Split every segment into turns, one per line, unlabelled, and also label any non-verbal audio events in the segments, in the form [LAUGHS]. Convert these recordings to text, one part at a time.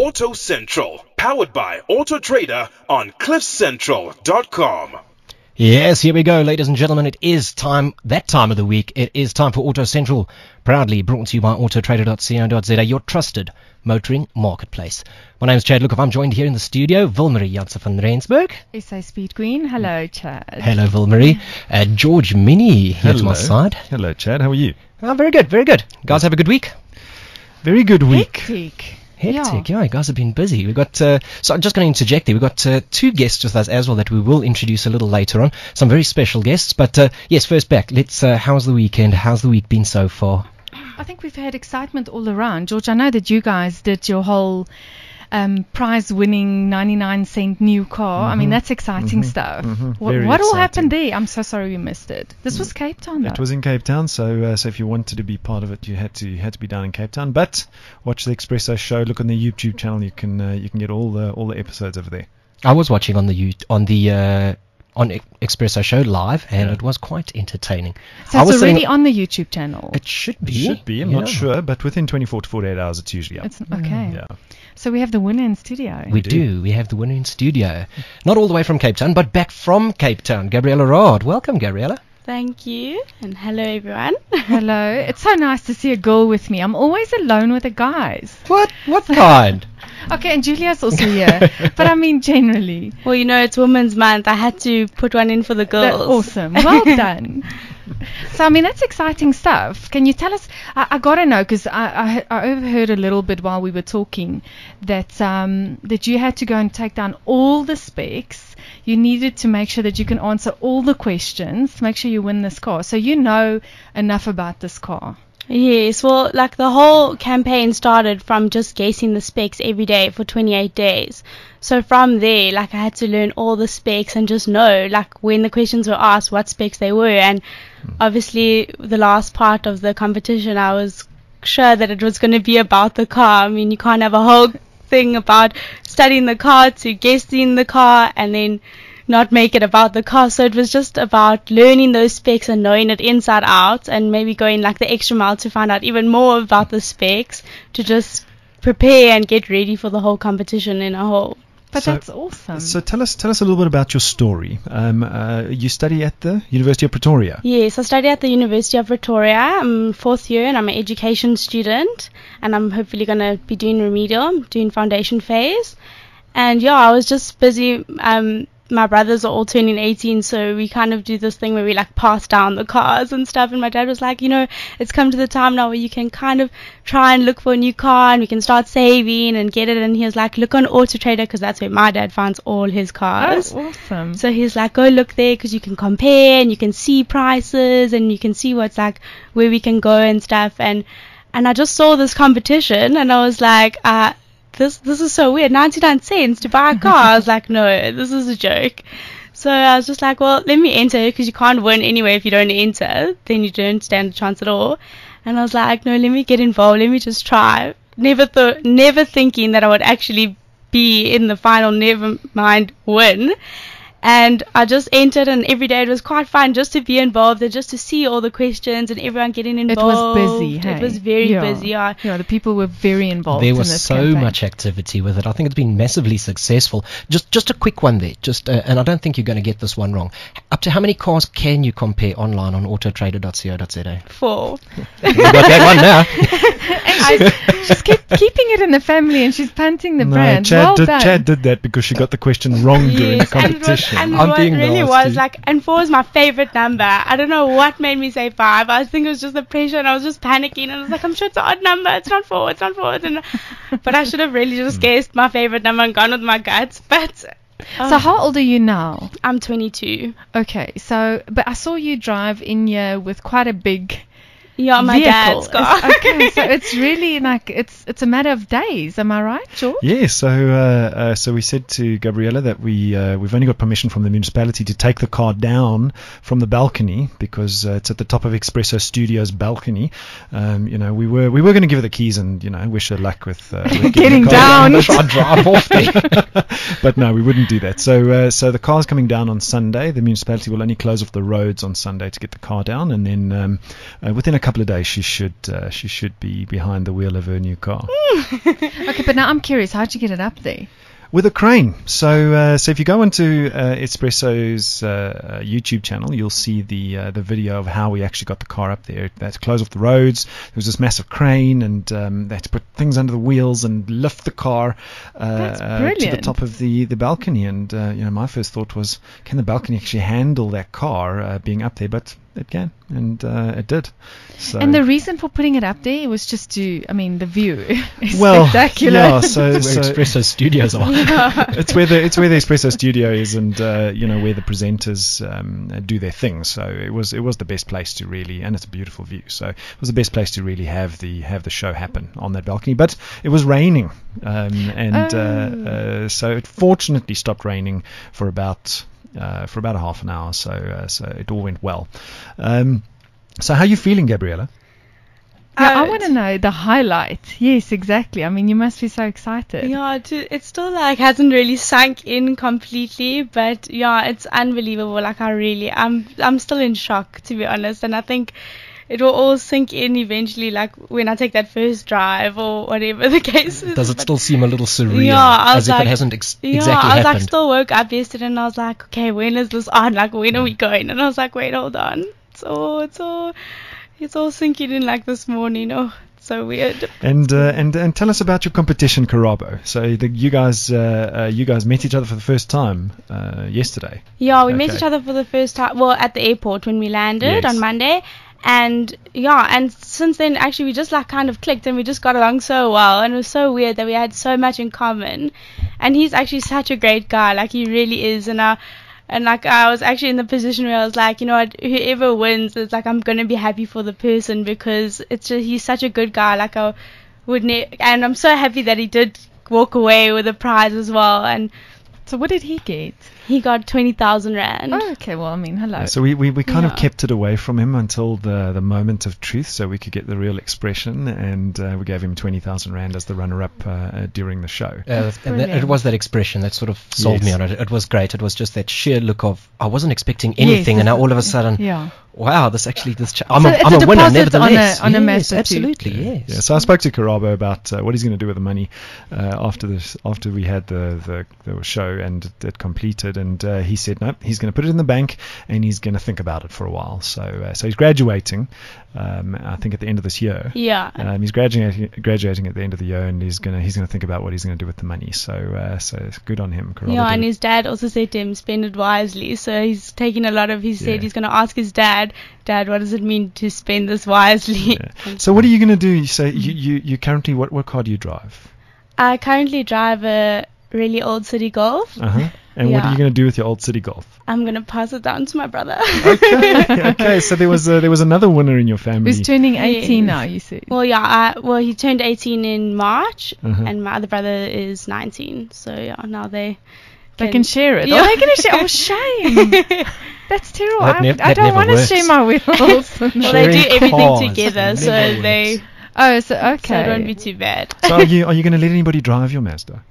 Auto Central, powered by Auto Trader on CliffCentral.com.
Yes, here we go, ladies and gentlemen. It is time, that time of the week. It is time for Auto Central, proudly brought to you by autotrader.co.za, your trusted motoring marketplace. My name is Chad Look. I'm joined here in the studio, Vilmarie Janssen van Rensburg.
SA Speed Queen. Hello, Chad.
Hello, Vilmarie. Uh, George Mienie here to my side.
Hello, Chad. How are you?
Oh, very good, very good. Guys, have a good week.
Very good week.
Hectic.
Hectic, yeah. you guys have been busy. We've got, uh, so I'm just going to interject there. We've got uh, two guests with us as well that we will introduce a little later on. Some very special guests. But uh, yes, first back, let's, uh, how's the weekend? How's the week been so far?
I think we've had excitement all around. George, I know that you guys did your whole um, prize winning 99 cent new car.
Mm-hmm.
I mean, that's exciting stuff.
mhm.
What,
Very
what all
exciting.
happened there? I'm so sorry we missed it. This was Cape Town, though.
It was in Cape Town, so uh, so if you wanted to be part of it, you had to you had to be down in Cape Town. But watch the Expresso show. Look on the YouTube channel. You can uh, you can get all the all the episodes over there.
I was watching on the U- on the uh, on E- Expresso show live, and
Yeah.
it was quite entertaining.
so
I
it's
was
already on the YouTube channel.
It should
It
be.
should be. I'm
yeah.
not sure, but within 24 to 48 hours, it's usually up.
It's okay.
yeah.
So we have the winner in studio.
We
do.
do. We have the winner in studio. Not all the way from Cape Town, but back from Cape Town. Gabriella Rod. Welcome, Gabriella.
Thank you, and hello everyone. [LAUGHS]
Hello. It's so nice to see a girl with me. I'm always alone with the guys.
What? What kind? [LAUGHS]
Okay, and Julia's also here. [LAUGHS] but I mean, generally.
well, you know it's Women's Month. I had to put one in for the
That's
girls.
awesome. Well done. [LAUGHS] So I mean that's exciting stuff. Can you tell us? I, I gotta know because I, I I overheard a little bit while we were talking that um that you had to go and take down all the specs. You needed to make sure that you can answer all the questions. Make sure you win this car. So you know enough about this car.
Yes, well, like the whole campaign started from just guessing the specs every day for 28 days. So from there, like I had to learn all the specs and just know, like when the questions were asked, what specs they were. And obviously, the last part of the competition, I was sure that it was going to be about the car. I mean, you can't have a whole thing about studying the car to guessing the car and then not make it about the car. So it was just about learning those specs and knowing it inside out and maybe going like the extra mile to find out even more about the specs to just prepare and get ready for the whole competition in a whole.
But
So-
that's awesome.
So tell us tell us a little bit about your story. Um, uh, you study at the University of Pretoria.
Yes, I study at the University of Pretoria. I'm fourth year and I'm an education student and I'm hopefully going to be doing remedial, doing foundation phase. And yeah, I was just busy. Um, my brothers are all turning 18, so we kind of do this thing where we like pass down the cars and stuff. And my dad was like, you know, it's come to the time now where you can kind of try and look for a new car and we can start saving and get it. And he was like, look on Auto Trader because that's where my dad finds all his cars.
oh, awesome.
So he's like, go look there because you can compare and you can see prices and you can see what's like where we can go and stuff. And and I just saw this competition and I was like, uh, this this is so weird. 99 cents to buy a car. I was like, no, this is a joke. So I was just like, well, let me enter because you can't win anyway if you don't enter. Then you don't stand a chance at all. And I was like, no, let me get involved. Let me just try. Never thought, never thinking that I would actually be in the final. Never mind win. And I just entered, and every day it was quite fun just to be involved and just to see all the questions and everyone getting involved.
it
involved.
was busy. Hey?
It was very
yeah.
busy. Yeah.
Yeah, the people were very involved.
There
in
was
this
so
campaign.
much activity with it. I think it's been massively successful. Just just a quick one there. Just uh, and I don't think you're going to get this one wrong. Up to how many cars can you compare online on autotrader.co.za?
Four.
you got that one now. [LAUGHS]
And she's, she's keep, keeping it in the family and she's punting the
No,
brand.
Chad,
well
did,
done.
Chad did that because she got the question wrong during the
Yes, and it
competition.
And,
I'm
what
being
really
nasty.
was like, and four is my favorite number. I don't know what made me say five. I think it was just the pressure, and I was just panicking. And I was like, I'm sure it's an odd number. It's not four. It's not four. It's not. [LAUGHS] But I should have really
Hmm.
just guessed my favorite number and gone with my guts. But
So
oh,
how old are you now?
I'm 22.
Okay, so but I saw you drive in here with quite a big
Yeah, my
vehicle.
dad's car.
It's- okay, so [LAUGHS] it's really like it's it's a matter of days. Am I right, George?
Yeah, so uh, uh, so we said to Gabriella that we uh, we've only got permission from the municipality to take the car down from the balcony because uh, it's at the top of Espresso Studios balcony. Um, you know, we were we were going to give her the keys and you know wish her luck with, uh, [LAUGHS] with
Getting
the car
down.
Try [LAUGHS] drive off there.
but no, we wouldn't do that. So, uh, so the car's coming down on Sunday. The municipality will only close off the roads on Sunday to get the car down, and then um, uh, within a couple of days, she should uh, she should be behind the wheel of her new car. [LAUGHS]
Okay, but now I'm curious. How'd you get it up there?
with a crane. So, uh, so if you go onto uh, Espresso's uh, YouTube channel, you'll see the uh, the video of how we actually got the car up there. They had to close off the roads. There was this massive crane, and um, they had to put things under the wheels and lift the car uh, uh, to the top of the the balcony. And uh, you know, my first thought was, can the balcony actually handle that car uh, being up there? But it can, and uh, it did. So,
And the reason for putting it up there was just to, I mean, the view [LAUGHS] is
well,
spectacular.
yeah. [LAUGHS] So,
Where
so
Espresso Studios are.
it's where the it's where the espresso studio is, and uh, you know where the presenters um, do their thing. So it was it was the best place to really, and it's a beautiful view. So it was the best place to really have the have the show happen on that balcony. But it was raining, um, and
Oh.
uh, uh, so it fortunately stopped raining for about uh, for about a half an hour. So uh, so it all went well. Um, so how are you feeling, Gabriella?
Yeah, I want to know the highlight. Yes, exactly. I mean, you must be so excited.
Yeah, to, it still like hasn't really sunk in completely, but yeah, it's unbelievable. Like I really, I'm, I'm still in shock to be honest, and I think it will all sink in eventually. Like when I take that first drive or whatever the [LAUGHS] case is.
Does it
but-
still seem a little surreal?
Yeah, I
as
was
if
like-
it hasn't ex-
Yeah,
exactly
I was like still woke up yesterday and I was like, okay, when is this on? Like when are we going? And I was like, wait, hold on. It's all, it's all, it's all sinking in like this morning. Oh, so weird.
And uh, and and tell us about your competition, Karabo. So the, you guys uh, uh, you guys met each other for the first time uh, yesterday.
Yeah, we met each other for the first time. Well, at the airport when we landed
Yes.
on Monday, and yeah, and since then actually we just like kind of clicked and we just got along so well, and it was so weird that we had so much in common. And he's actually such a great guy, like he really is, and I. And like I was actually in the position where I was like, you know what, whoever wins, it's like I'm gonna be happy for the person because it's just he's such a good guy. Like I would, ne- and I'm so happy that he did walk away with a prize as well. And
So what did he get?
he got twenty thousand rand.
Oh, okay. Well, I mean, hello.
So we, we, we kind of kept it away from him until the the moment of truth, so we could get the real expression, and uh, we gave him twenty thousand rand as the runner-up uh, uh, during the show.
Uh, and that, it was that expression that sort of sold me on it. It was great. It was just that sheer look of I wasn't expecting anything,
Yes,
and now all of a sudden,
yeah.
Wow, this actually this. Ch- I'm
So
a,
it's
I'm
a
a, winner,
deposit on a-
nevertheless.
on
yes,
master too.
absolutely, yes.
Yeah, so I spoke to Karabo about uh, what he's going to do with the money uh, after this, after we had the, the, the show and it, it completed, and uh, he said no, he's going to put it in the bank and he's going to think about it for a while. So uh, so he's graduating, um, I think at the end of this year.
Yeah.
Um, he's graduating graduating at the end of the year, and he's gonna he's gonna think about what he's gonna do with the money. So uh, so it's good on him.
Yeah, and
it.
his dad also said to him, spend it wisely. So he's taking a lot of, he said
Yeah.
he's going to ask his dad, Dad, what does it mean to spend this wisely?
Yeah. [LAUGHS] So what are you gonna do? You say you, you, you currently what what car do you drive?
I currently drive a really old Citi Golf.
Uh huh. And what are you gonna do with your old Citi Golf?
I'm going to pass it down to my brother.
Okay, [LAUGHS] okay. So there was uh, there was another winner in your family.
Who's turning 18
Yes.
now, you said?
well, yeah, I, well, he turned 18 in March,
Uh-huh.
and my other brother is 19. So, yeah, now they
They can share it. [LAUGHS]
Yeah.
Oh, they're going to share. Oh, shame. [LAUGHS] That's terrible.
That
I,
nev-
I don't want to share my wheels.
Well, they do everything together, so
never
they
oh, so okay.
so it won't be too bad.
so are you are you gonna let anybody drive your Mazda?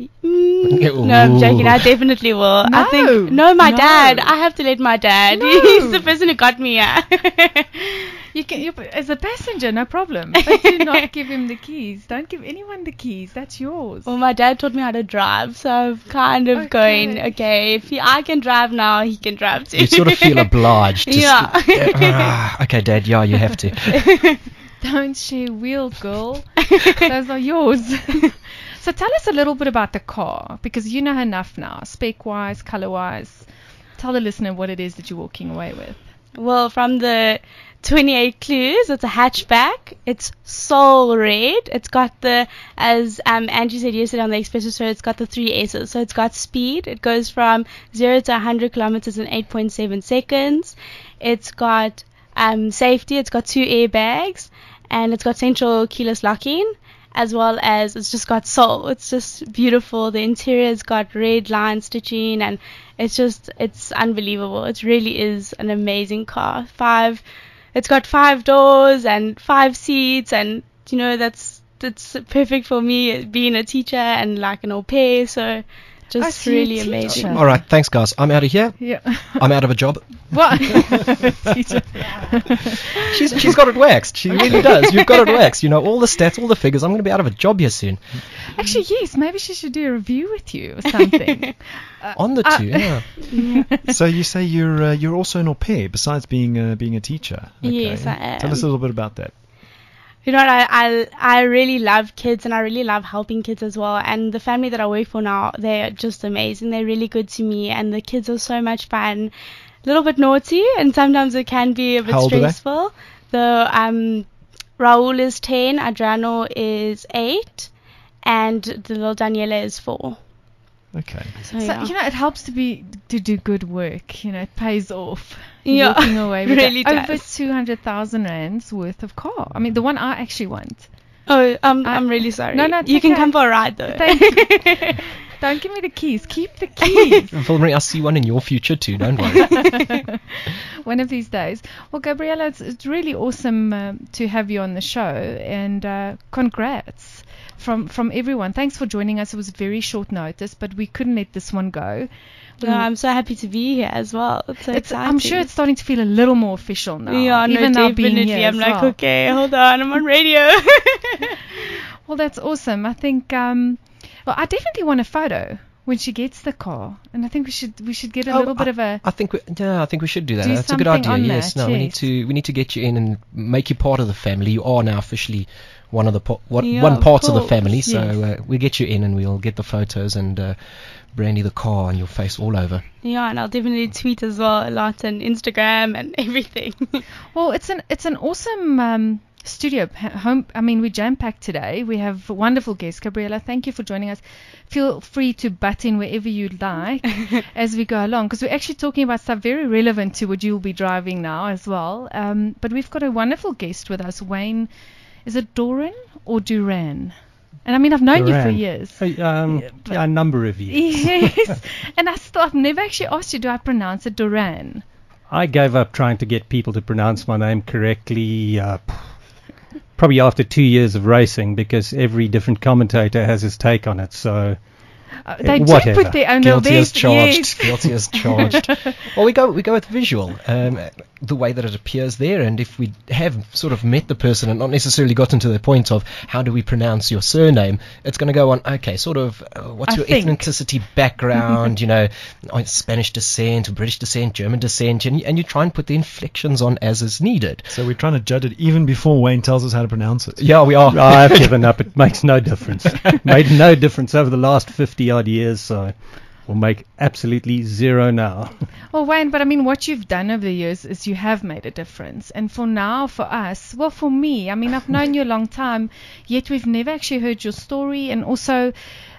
Mm, no, I'm joking. I [LAUGHS] definitely will. I
No.
think no, my
No.
dad. I have to let my dad.
No. [LAUGHS]
He's the person who got me here. [LAUGHS]
You can, you, as a passenger, no problem. But do not give him the keys. Don't give anyone the keys. That's yours.
well, my dad taught me how to drive, so I'm kind of
Okay.
going. Okay, if he, I can drive now, he can drive too.
You sort of feel obliged. To
Yeah.
s- Ah, okay, Dad. Yeah, you have to.
Don't share wheels, girl. Those are yours. So tell us a little bit about the car because you know enough now, spec wise, color wise. Tell the listener what it is that you're walking away with.
Well, from the 28 clues, it's a hatchback. It's soul red. It's got the, as um, Angie said yesterday on the Express Show, it's got the three S's. So it's got speed. It goes from 0 to 100 kilometers in 8.7 seconds. It's got um, safety. It's got two airbags. And it's got central keyless locking. As well as it's just got soul. It's just beautiful. The interior's got red line stitching and it's just it's unbelievable. It really is an amazing car. Five it's got five doors and five seats and you know that's that's perfect for me being a teacher and like an au pair so just
I
really amazing.
All right, thanks, guys. I'm out of here.
Yeah.
I'm out of a job. [LAUGHS]
what? [LAUGHS] [LAUGHS]
She's she's got it waxed. She really does. You've got it waxed. You know all the stats, all the figures. I'm going to be out of a job here soon.
Actually, yes. Maybe she should do a review with you or something.
On the
uh,
two, yeah.
so you say you're uh, you're also an au pair besides being uh, being a teacher.
Yes, I am.
Tell us a little bit about that.
You know what? I, I I really love kids and I really love helping kids as well. And the family that I work for now, they're just amazing. They're really good to me, and the kids are so much fun. A little bit naughty, and sometimes it can be a bit
How old are they?
stressful. The um, Raul is ten, Adriano is eight, and the little Daniela is four.
Okay.
So,
So,
yeah.
you know, it helps to be to do good work. You know, it pays off.
Yeah,
walking away [LAUGHS] with
really
a- over two hundred thousand rands worth of car. I mean, the one I actually want.
oh, um,
I-
I'm really sorry.
No, no, it's
you can come for a ride though.
Thank [LAUGHS] Don't give me the keys. Keep the [LAUGHS] keys.
Valerie, I see one in your future too. Don't worry.
one of these days. Well, Gabriella, it's, it's really awesome um, to have you on the show, and uh, congrats from from everyone. Thanks for joining us. It was very short notice, but we couldn't let this one go. We-
No, I'm so happy to be here as well. It's so
it's,
exciting.
I'm sure it's starting to feel a little more official now.
Yeah, no,
even though being
definitely.
here
I'm like,
well.
okay, hold on, I'm on radio. [LAUGHS]
Well, that's awesome. I think. Um, well, I definitely want a photo when she gets the car, and I think we should we should get a
Oh,
little bit of a.
I think we, yeah, I think we should do that.
Do
That's a good idea. Yes.
that,
No, we need to we need to get you in and make you part of the family. You are now officially one of the po- one,
Yeah,
one
of
part of the
course,
family. So
yes.
uh, we get you in and we'll get the photos and uh, brandy the car and your face all over.
yeah, and I'll definitely tweet as well a lot and Instagram and [LAUGHS] everything. [LAUGHS]
Well, it's an it's an awesome um, studio home. I mean, we jam packed today. We have wonderful guests. gabriela thank you for joining us. Feel free to butt in wherever you'd like [LAUGHS] as we go along, because we're actually talking about stuff very relevant to what you'll be driving now as well. Um, but we've got a wonderful guest with us, Wayne. Is it Doran or Duran? And I mean, I've known you for years.
Uh, Um,
Yeah,
yeah, a number of years.
yes, [LAUGHS] and I still, I've never actually asked you, do I pronounce it Duran?
I gave up trying to get people to pronounce my name correctly. Uh, probably after two years of racing, because every different commentator has his take on it. So
Uh, they do
whatever.
put their own little
Guilty as
best-
charged.
yes.
Guilty as [LAUGHS] charged. well, we go we go with visual, um, the way that it appears there, and if we have sort of met the person and not necessarily gotten to the point of how do we pronounce your surname, it's going to go on. Okay, sort of uh, what's
I
your
think.
ethnicity background? you know, uh, Spanish descent, British descent, German descent, and, and you try and put the inflections on as is needed.
So we're trying to judge it even before Wayne tells us how to pronounce it.
Yeah, we are. [LAUGHS]
I've given up. It makes no difference. [LAUGHS] Made no difference over the last 50 odd years. So will make absolutely zero now. [LAUGHS]
Well, Wayne, but I mean, what you've done over the years is you have made a difference. And for now, for us, well, for me, I mean, I've known you a long time, yet we've never actually heard your story. And also,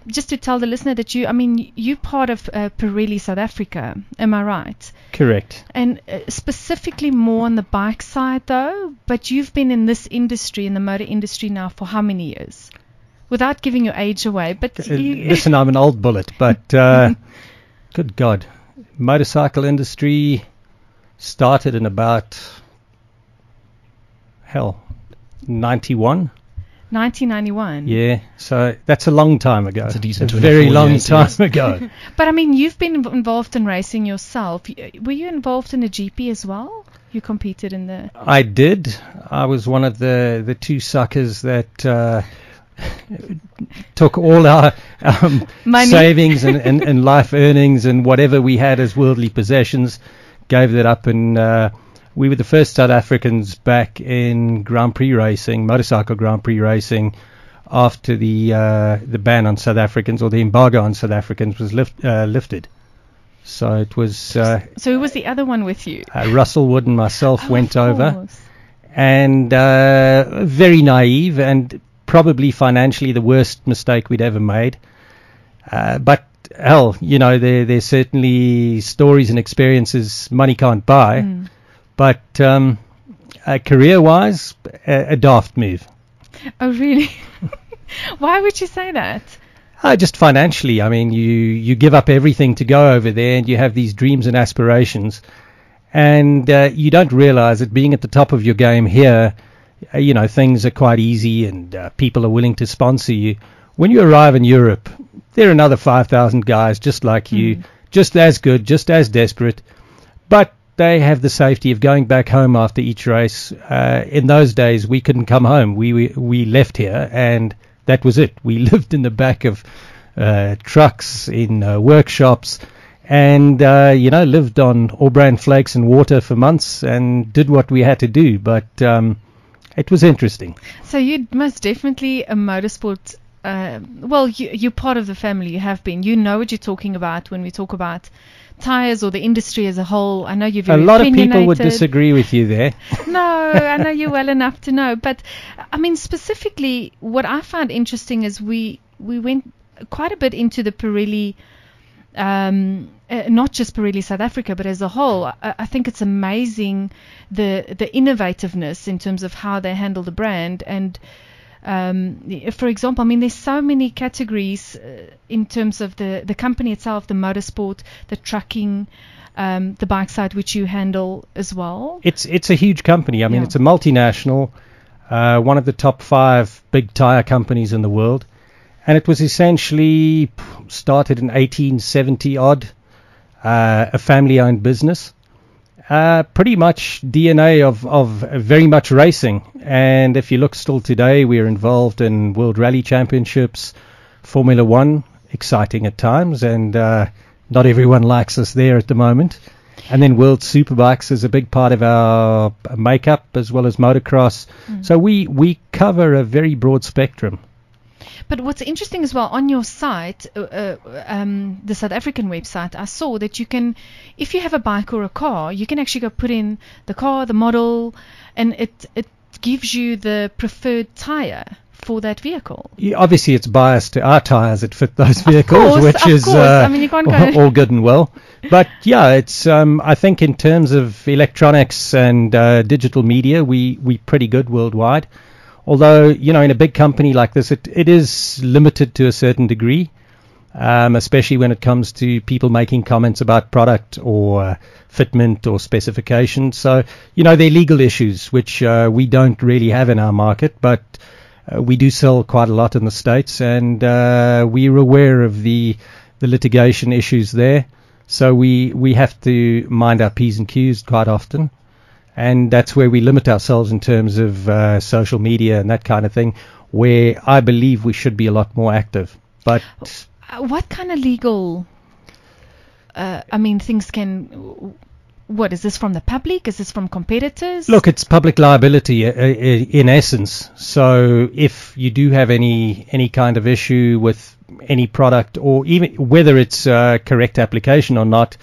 just to tell the listener that you, I mean, you're part of uh, Pirelli South Africa, am I right?
Correct.
And uh, specifically more on the bike side, though. But you've been in this industry, in the motor industry now, for how many years? Without giving your age away, but
Uh,
you,
Listen, I'm an old bullet, but [LAUGHS] uh, good God, motorcycle industry started in about hell, 91.
1991.
Yeah, so that's a long time ago.
That's a decent
very long
years,
time
yes.
ago. [LAUGHS]
But I mean, you've been involved in racing yourself. Were you involved in a GP as well? You competed in the.
I did. I was one of the the two suckers that. Uh, [LAUGHS] took all our um, savings and, and, and [LAUGHS] life earnings and whatever we had as worldly possessions, gave that up, and uh, we were the first South Africans back in Grand Prix racing, motorcycle Grand Prix racing, after the uh, the ban on South Africans or the embargo on South Africans was lift, uh, lifted. So it was uh,
So who was the other one with you?
uh, Russell Wood and myself
Oh,
went over and uh, very naive and probably financially the worst mistake we'd ever made. Uh, but hell, you know, there there's certainly stories and experiences money can't buy.
Mm.
But um, uh, career-wise, a, a daft move.
Oh, really? [LAUGHS] Why would you say that?
Uh, just financially, I mean, you you give up everything to go over there, and you have these dreams and aspirations, and uh, you don't realize that being at the top of your game here, you know, things are quite easy, and uh, people are willing to sponsor you. When you arrive in Europe, There are another 5,000 guys just like you,
Mm.
just as good, just as desperate, but they have the safety of going back home after each race. Uh, in those days, we couldn't come home. We, we we left here, and that was it. We [LAUGHS] lived in the back of uh, trucks, in uh, workshops, and uh, you know lived on all brand flakes and water for months, and did what we had to do. But um, it was interesting.
So you're most definitely a motorsport. Uh, well, you, you're part of the family. You have been. You know what you're talking about when we talk about tires or the industry as a whole. I know you're
A lot of people would disagree with you there. [LAUGHS]
no, I know you well enough to know. But I mean, specifically, what I found interesting is we we went quite a bit into the Pirelli, um, uh, not just Pirelli South Africa, but as a whole. I, I think it's amazing the the innovativeness in terms of how they handle the brand and. Um, for example, I mean, there's so many categories uh, in terms of the, the company itself, the motorsport, the trucking, um, the bike side, which you handle as well.
It's it's a huge company. I mean,
Yeah.
it's a multinational, uh, one of the top five big tire companies in the world, and it was essentially started in 1870 odd, uh, a family-owned business. Uh, pretty much DNA of, of very much racing. And if you look still today, we're involved in World Rally Championships, Formula One, exciting at times, and uh, not everyone likes us there at the moment. And then World Superbikes is a big part of our makeup as well as motocross. So we, we cover a very broad spectrum.
But what's interesting as well on your site, uh, uh, um, the South African website, I saw that you can, if you have a bike or a car, you can actually go put in the car, the model, and it it gives you the preferred tire for that vehicle.
Yeah, obviously it's biased to our tires that fit those vehicles,
course,
which is uh,
I mean,
all, all good and well. But yeah, it's um, I think in terms of electronics and uh, digital media, we we pretty good worldwide. Although you know, in a big company like this, it, it is limited to a certain degree, um, especially when it comes to people making comments about product or uh, fitment or specifications. So you know, there are legal issues which uh, we don't really have in our market, but uh, we do sell quite a lot in the states, and uh, we're aware of the the litigation issues there. So we we have to mind our p's and q's quite often, and that's where we limit ourselves in terms of uh, social media and that kind of thing. Where I believe we should be a lot more active, but
Uh, what kind of legal? Uh, I mean, things can. What is this from the public? Is this from competitors?
Look, it's public liability uh, uh, in essence. So if you do have any any kind of issue with any product, or even whether it's uh, correct application or not,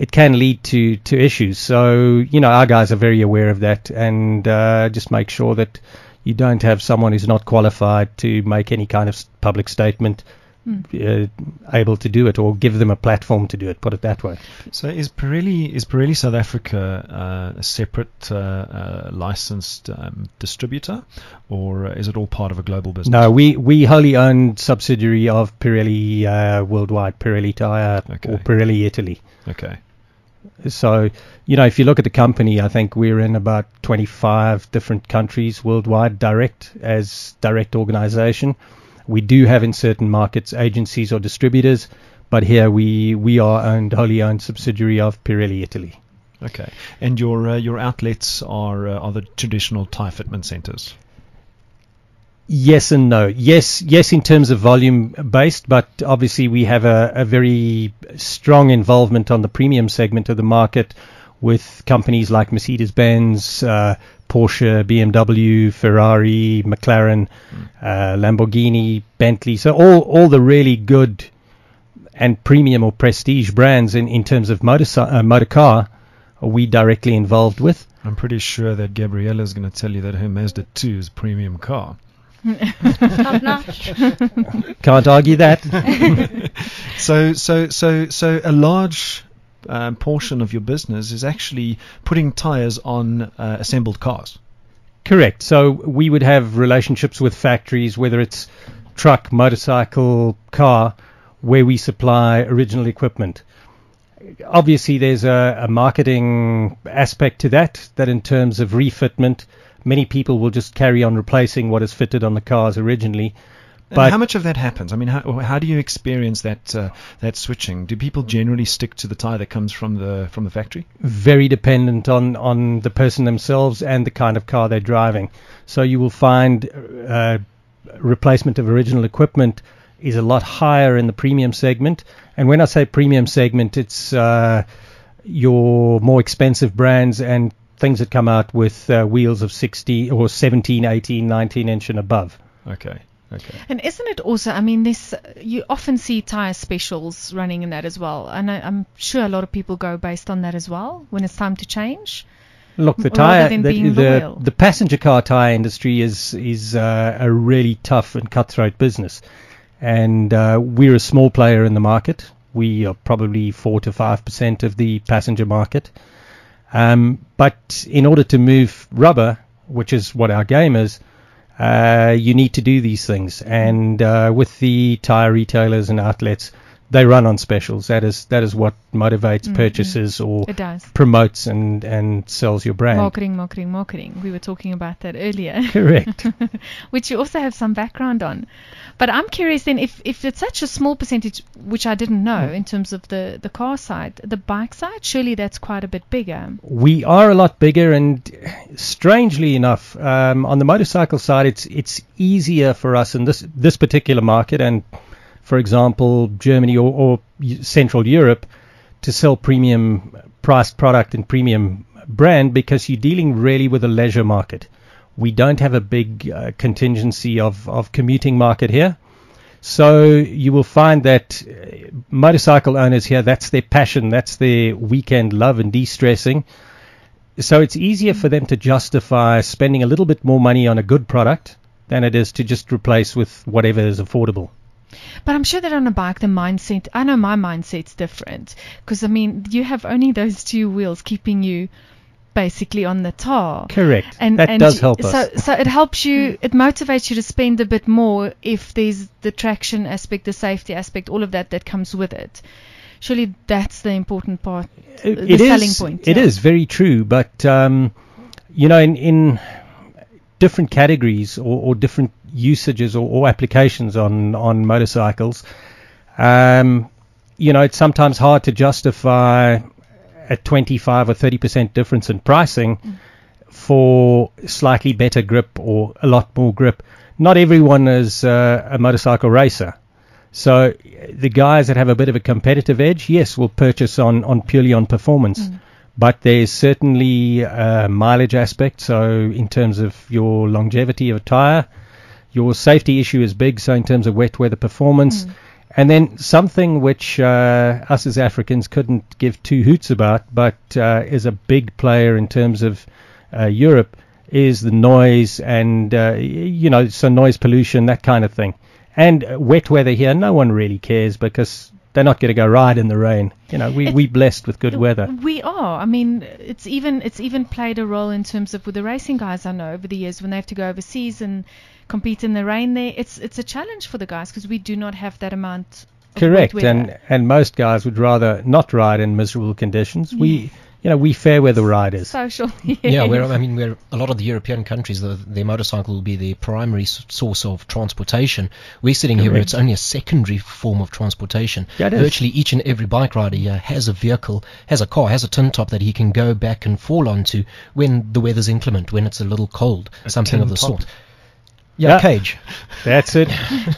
it can lead to to issues. So you know our guys are very aware of that, and uh, just make sure that you don't have someone who's not qualified to make any kind of public statement. Uh, able to do it or give them a platform to do it put it that way
So is Pirelli is Pirelli South Africa uh, a separate uh, uh, licensed um, distributor, or is it all part of a global business?
No, we we wholly owned subsidiary of Pirelli uh, worldwide, Pirelli Tire
Okay.
or Pirelli Italy.
Okay.
So, you know, if you look at the company, I think we're in about 25 different countries worldwide, direct as direct organization. We do have in certain markets agencies or distributors, but here we we are owned wholly owned subsidiary of Pirelli Italy.
Okay. And your uh, your outlets are uh, are the traditional tire fitment centers.
Yes and no. Yes, yes, in terms of volume based, but obviously we have a, a very strong involvement on the premium segment of the market with companies like Mercedes-Benz, uh, Porsche, BMW, Ferrari, McLaren, uh, Lamborghini, Bentley. So all all the really good and premium or prestige brands in, in terms of motor uh, motor car are we directly involved with.
I'm pretty sure that Gabriella is going to tell you that her Mazda 2 is a premium car.
Top notch.
Can't argue that. [LAUGHS]
So so so so a large um, portion of your business is actually putting tires on uh, assembled cars.
Correct. So we would have relationships with factories, whether it's truck, motorcycle, car, where we supply original equipment. Obviously, there's a, a marketing aspect to that, that in terms of refitment, many people will just carry on replacing what is fitted on the cars originally.
And
But
how much of that happens? I mean, how, how do you experience that uh, that switching? Do people generally stick to the tire that comes from the from the factory?
very dependent on, on the person themselves and the kind of car they're driving. So you will find uh, replacement of original equipment is a lot higher in the premium segment. And when I say premium segment, it's uh, your more expensive brands and things that come out with uh, wheels of 60 or 17, 18, 19 inch and above.
Okay. Okay.
And isn't it also? I mean, this you often see tire specials running in that as well, and I, I'm sure a lot of people go based on that as well when it's time to change.
Look, the tire,
than
the, the, the passenger car tire industry is is uh, a really tough and cutthroat business, and uh, we're a small player in the market. We are probably four to five percent of the passenger market. Um, but in order to move rubber, which is what our game is, uh, you need to do these things. And uh, with the tire retailers and outlets, they run on specials. That is that is what motivates
Mm,
purchases or promotes and, and sells your brand.
Marketing, marketing, marketing. We were talking about that earlier.
Correct. [LAUGHS]
which you also have some background on. But I'm curious then if, if it's such a small percentage, which I didn't know
Hmm.
in terms of the, the car side, the bike side, surely that's quite a bit bigger.
we are a lot bigger, and strangely enough, um, on the motorcycle side, it's it's easier for us in this this particular market, and for example, Germany or, or Central Europe, to sell premium priced product and premium brand because you're dealing really with a leisure market. We don't have a big uh, contingency of, of commuting market here. So you will find that uh, motorcycle owners here, that's their passion, that's their weekend love and de-stressing. So it's easier for them to justify spending a little bit more money on a good product than it is to just replace with whatever is affordable.
But I'm sure that on a bike, the mindset, I know my mindset's different. Because, I mean, you have only those two wheels keeping you basically on the tar.
Correct.
And,
that
and
does help us.
so, So it helps you, it motivates you to spend a bit more if there's the traction aspect, the safety aspect, all of that that comes with it. Surely that's the important part,
It-
the
it
selling
is-
point.
It
yeah.
is very true, but um, you know, in, in different categories or, or different usages or, or applications on on motorcycles, um, you know, it's sometimes hard to justify a 25 or 30 percent difference in pricing for slightly better grip or a lot more grip. Not everyone is uh, a motorcycle racer. So the guys that have a bit of a competitive edge, yes, will purchase on, on purely on performance. But there's certainly a mileage aspect. So in terms of your longevity of a tire, your safety issue is big. So in terms of wet weather performance, and then something which uh, us as Africans couldn't give two hoots about, but uh, is a big player in terms of uh, Europe, is the noise and uh, you know so noise pollution that kind of thing. And wet weather here, no one really cares because they're not going to go ride in the rain. You know, we we blessed with good weather.
We are. I mean, it's even it's even played a role in terms of with the racing guys I know over the years when they have to go overseas and compete in the rain. There, it's it's a challenge for the guys because we do not have that amount. Of
Correct,
wet
and and most guys would rather not ride in miserable conditions. We, you know, we fair weather riders.
social. [LAUGHS]
Yeah, where
yes.
I mean, where a lot of the European countries, the, their motorcycle will be the primary source of transportation. We're sitting here where it's only a secondary form of transportation.
Yeah, it is.
Virtually each and every bike rider here has a vehicle, has a car, has a tin top that he can go back and fall onto when the weather's inclement, when it's a little cold, something of the
top?
sort. Yeah,
Yeah.
cage.
That's it.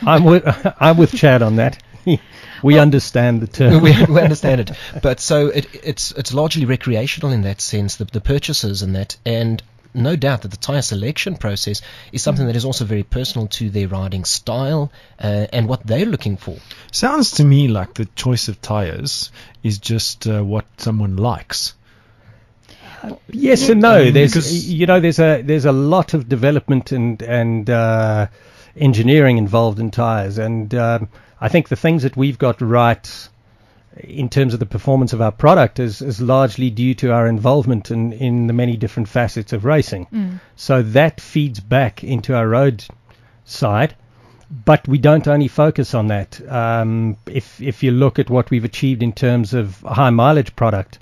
I'm with [LAUGHS] I'm with Chad on that. [LAUGHS] we understand the term. [LAUGHS]
we, we understand it, but so it, it's it's largely recreational in that sense. The, the purchases and that, and no doubt that the tire selection process is something that is also very personal to their riding style uh, and what they're looking for.
Sounds to me like the choice of tires is just uh, what someone likes.
Yes and no.
Um,
There's you know there's a there's a lot of development and and uh, engineering involved in tires, and um, I think the things that we've got right in terms of the performance of our product is, is largely due to our involvement in, in the many different facets of racing.
Mm.
So that feeds back into our road side, but we don't only focus on that. Um, if if you look at what we've achieved in terms of high mileage product,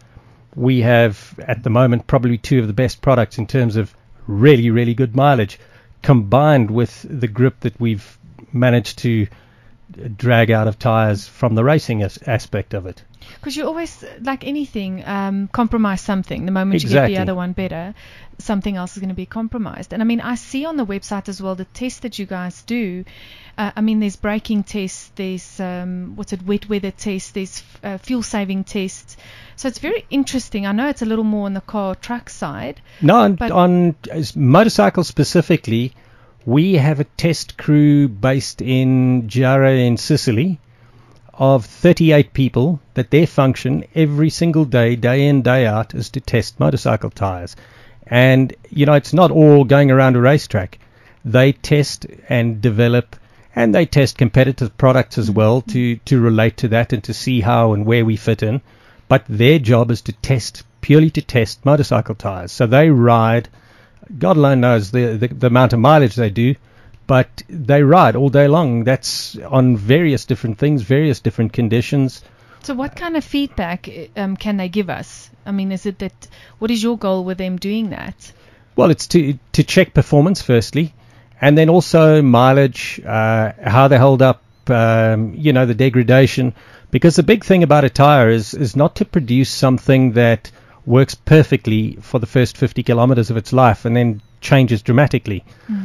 we have at the moment probably two of the best products in terms of really really good mileage, combined with the grip that we've managed to drag out of tires from the racing as- aspect of it.
Because you always, like anything, um, compromise something. The moment you get the other one better, something else is going to be compromised. And I mean, I see on the website as well the tests that you guys do. Uh, I mean, there's braking tests, there's um, what's it, wet weather tests, there's uh, fuel saving tests. So it's very interesting. I know it's a little more on the car truck side.
No, on,
But-
on as motorcycles specifically, we have a test crew based in Giara in Sicily of 38 people that their function every single day, day in, day out, is to test motorcycle tires. And, you know, it's not all going around a racetrack. They test and develop and they test competitive products as well to, to relate to that and to see how and where we fit in. But their job is to test, purely to test motorcycle tires. So they ride, God alone knows the, the, the amount of mileage they do, but they ride all day long. That's on various different things, various different conditions.
So what kind of feedback um, can they give us? I mean, is it that what is your goal with them doing that?
Well, it's to to check performance firstly, and then also mileage, uh, how they hold up, um, you know, the degradation. Because the big thing about a tire is is not to produce something that works perfectly for the first 50 kilometers of its life and then changes dramatically.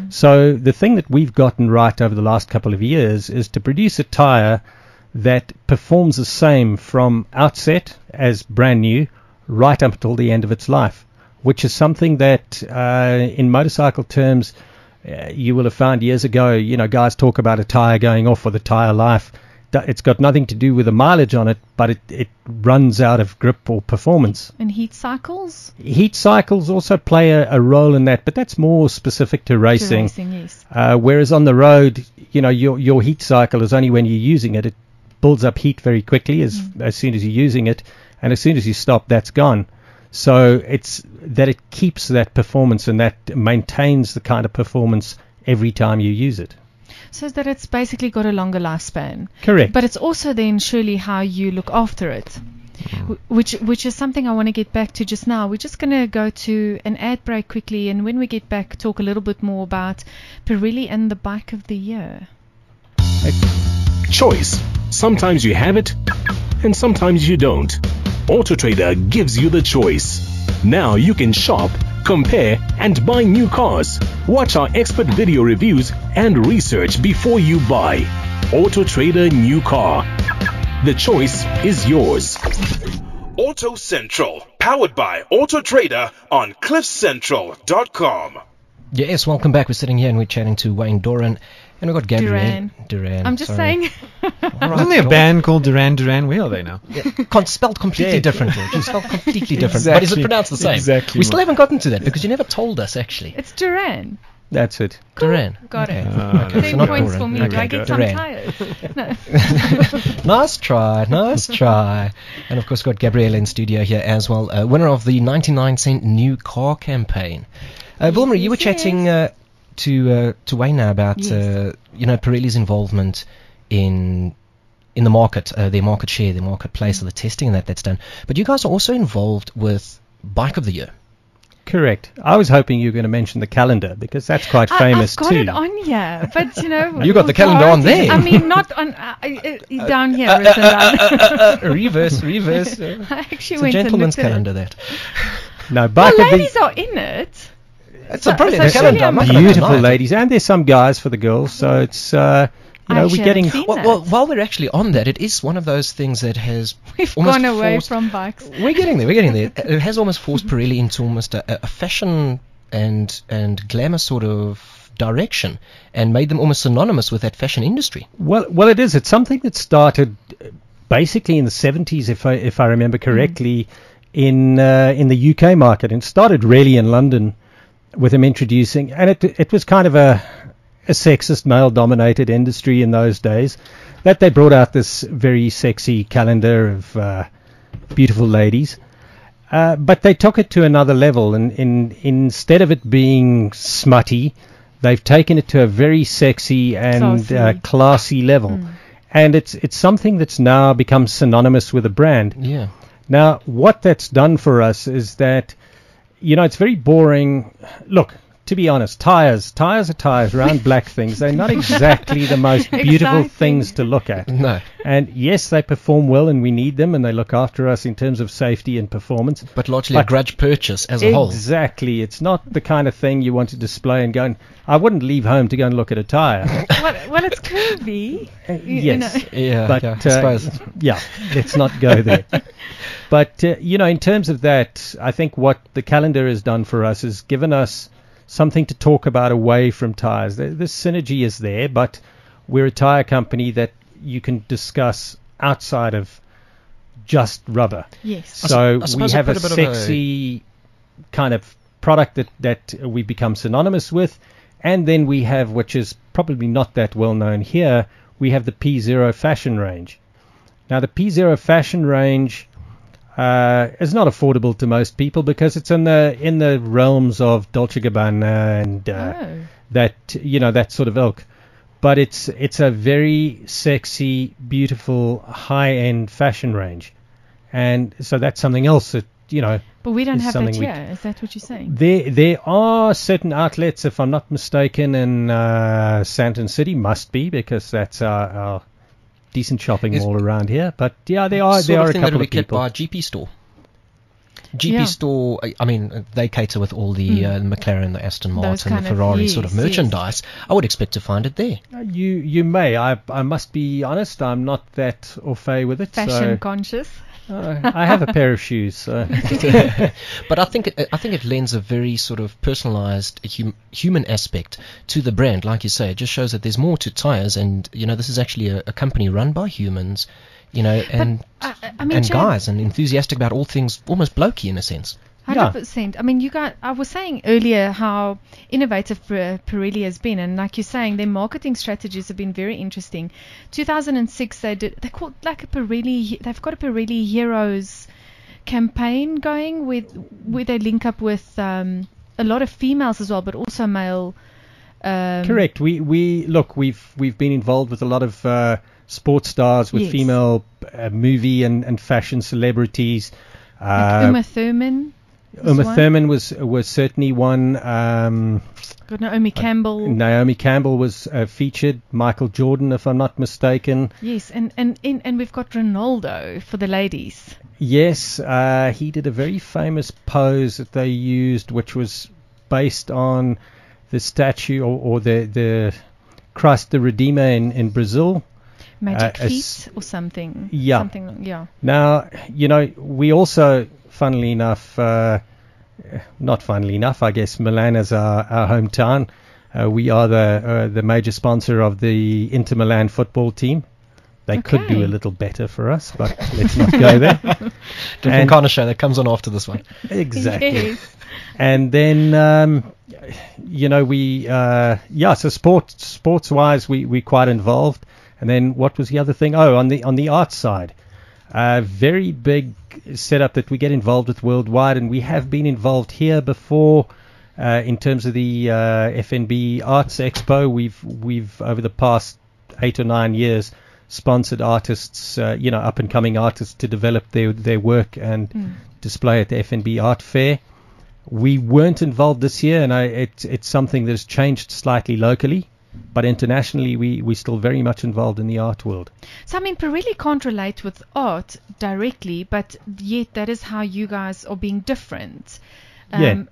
So the thing that we've gotten right over the last couple of years is to produce a tire that performs the same from outset as brand new right up until the end of its life, which is something that uh, in motorcycle terms uh, you will have found years ago, you know, guys talk about a tire going off or the tire life. It's got nothing to do with the mileage on it, but it, it runs out of grip or performance.
And heat cycles?
Heat cycles also play a, a role in that, but that's more specific to
To
racing.
racing, yes.
Uh, whereas on the road, you know, your your heat cycle is only when you're using it. It builds up heat very quickly as as soon as you're using it, and as soon as you stop, that's gone. So it's that it keeps that performance and that maintains the kind of performance every time you use it.
So that it's basically got a longer lifespan.
Correct.
But it's also then surely how you look after it, mm-hmm. wh- which which is something I want to get back to just now. We're just going to go to an ad break quickly, and when we get back, talk a little bit more about Pirelli and the bike of the year.
Choice. Sometimes you have it, and sometimes you don't. AutoTrader gives you the choice. Now you can shop, compare, and buy new cars. Watch our expert video reviews and research before you buy. AutoTrader New Car. The choice is yours. Auto Central, powered by AutoTrader on CliffCentral.com.
Yes, welcome back. We're sitting here and we're chatting to Wayne Doran. And we've got Gabrielle.
Duran.
Duran.
I'm just
sorry.
saying. [LAUGHS]
All right,
Isn't there a band called Duran Duran? Where are they now?
Con- spelled completely
Dead.
different, George. It's spelled completely different. But is it pronounced the same?
Exactly,
We still haven't gotten to that because you never told us, actually.
it's Duran.
That's it.
Duran.
Got it.
Uh,
Okay, so not
points
Doran.
for me.
Okay,
Do I get some
Duran.
tires? No. [LAUGHS]
nice try, nice try. And of course, got Gabrielle in studio here as well, uh, winner of the 99 cent new car campaign. Uh, Vilma, you were chatting uh, to uh, to Wayne now about
Yes.
uh, you know Pirelli's involvement in in the market, uh, their market share, their marketplace, or the testing that that's done. But you guys are also involved with Bike of the Year.
Correct. I was hoping you were going to mention the calendar because that's quite
I,
famous
I've got
too.
it on here, but you know. [LAUGHS]
You got the calendar on
priorities-
there.
I mean, not on uh, uh, [LAUGHS] uh, down here. written down. [LAUGHS]
reverse, reverse. Uh,
I actually
it's a gentleman's calendar.
At it.
That.
no,
Well,
Bike of the
ladies are in it.
It's
So-
a brilliant
so
calendar.
surely
I'm not
I'm-
gonna
beautiful ladies, and there's some guys for the girls. So it's uh, you know
actually
we're getting
haven't seen
Well,
that.
well, while we're actually on that, it is one of those things that has [LAUGHS]
We've
almost
gone away
forced-
from bikes.
We're getting there. We're getting there. It has almost forced Pirelli into almost a, a fashion and and glamour sort of direction, and made them almost synonymous with that fashion industry.
Well, well, it is. It's something that started uh, basically in the 70s, if I if I remember correctly, in uh, in the UK market, and started really in London with him introducing, and it it was kind of a a sexist, male-dominated industry in those days. That they brought out this very sexy calendar of uh, beautiful ladies. Uh, but they took it to another level, and in, instead of it being smutty, they've taken it to a very sexy and
Classy.
uh, classy level. And it's it's something that's now become synonymous with a brand.
Yeah.
Now, what that's done for us is that, you know, it's very boring. Look, to be honest, tires, tires are tires, round [LAUGHS] black things. They're not exactly the most beautiful
Exactly.
things to look at.
No,
And yes, they perform well, and we need them, and they look after us in terms of safety and performance.
but largely a grudge purchase as a whole.
Exactly, it's not the kind of thing you want to display and go. And, I wouldn't leave home to go and look at a tire. [LAUGHS]
well, well, it's curvy.
Uh,
You- you
yes,
know.
Yeah,
but
yeah, I
uh,
suppose.
yeah, let's not go there. [LAUGHS] but uh, you know, in terms of that, I think what the calendar has done for us is given us something to talk about away from tires. The, the synergy is there, but we're a tire company that you can discuss outside of just rubber.
Yes.
I
So we have a
a bit of a-
sexy kind of product that, that we become synonymous with. And then we have, which is probably not that well known here, we have the P0 fashion range. Now, the P0 fashion range uh, is not affordable to most people because it's in the in the realms of Dolce Gabbana and uh,
oh.
that you know that sort of ilk. But it's it's a very sexy, beautiful, high-end fashion range, and so that's something else that you know.
But we don't have that here. Is that what you're saying?
There there are certain outlets, if I'm not mistaken, in uh, Sandton City. Must be because that's our, our decent shopping
Is-
mall around here. But yeah, there are
sort
there
of
are a
thing
couple
that'll
of
be kept
people.
by a GP store. GP
Yeah.
store, I- I mean, they cater with all the
Mm.
uh, McLaren, the Aston
Those
Martin,
kind
the
of-
Ferrari sort of
yes, yes.
merchandise. I would expect to find it there.
Uh, You you may. I I must be honest. I'm not that au fait with it.
Fashion conscious.
Uh, I have a pair of shoes. So. [LAUGHS]
but I think it, I think it lends a very sort of personalized hum, human aspect to the brand. Like you say, it just shows that there's more to tires, and you know this is actually a, a company run by humans, you know, and
I, I- I mean,
and guys, and enthusiastic about all things, almost blokey in a sense.
Hundred percent. I mean, you got. I was saying earlier how innovative Pir- Pirelli has been, and like you're saying, their marketing strategies have been very interesting. 2006, they did. They called like a Pirelli. They've got a Pirelli Heroes campaign going with where they link up with um, a lot of females as well, but also male. Um,
Correct. We we look. We've we've been involved with a lot of uh, sports stars, with
Yes.
female uh, movie and, and fashion celebrities.
Like
Uh,
Uma Thurman.
Uma
one.
Thurman was was certainly one. Um,
Got Naomi Campbell.
Naomi Campbell was uh, featured. Michael Jordan, if I'm not mistaken.
Yes, and and and, and we've got Ronaldo for the ladies.
Yes, uh, he did a very famous pose that they used, which was based on the statue or, or the the Christ the Redeemer in, in Brazil.
Magic
Uh,
feet or something.
Yeah.
Something. Yeah.
Now, you know, we also, funnily enough, uh, not funnily enough, I guess Milan is our, our hometown. Uh, we are the uh, the major sponsor of the Inter Milan football team. They could do a little better for us, but let's not go there. [LAUGHS]
Different
And-
kind of show that comes on after this one.
exactly.
Yes.
And then, um, you know, we, uh, yeah, so sport, sports wise, we, we quite involved. And then what was the other thing? Oh, on the, on the art side, uh, very big setup that we get involved with worldwide. And we have been involved here before, uh, in terms of the, uh, FNB Arts Expo. We've, we've, over the past eight or nine years, sponsored artists, uh, you know, up and coming artists to develop their, their work and
Mm.
display at the FNB Art Fair. We weren't involved this year, and I, it, it's something that's changed slightly locally, but internationally, we, we're still very much involved in the art world.
So I mean, Pirelli can't relate with art directly, but yet that is how you guys are being different. Um,
Yeah.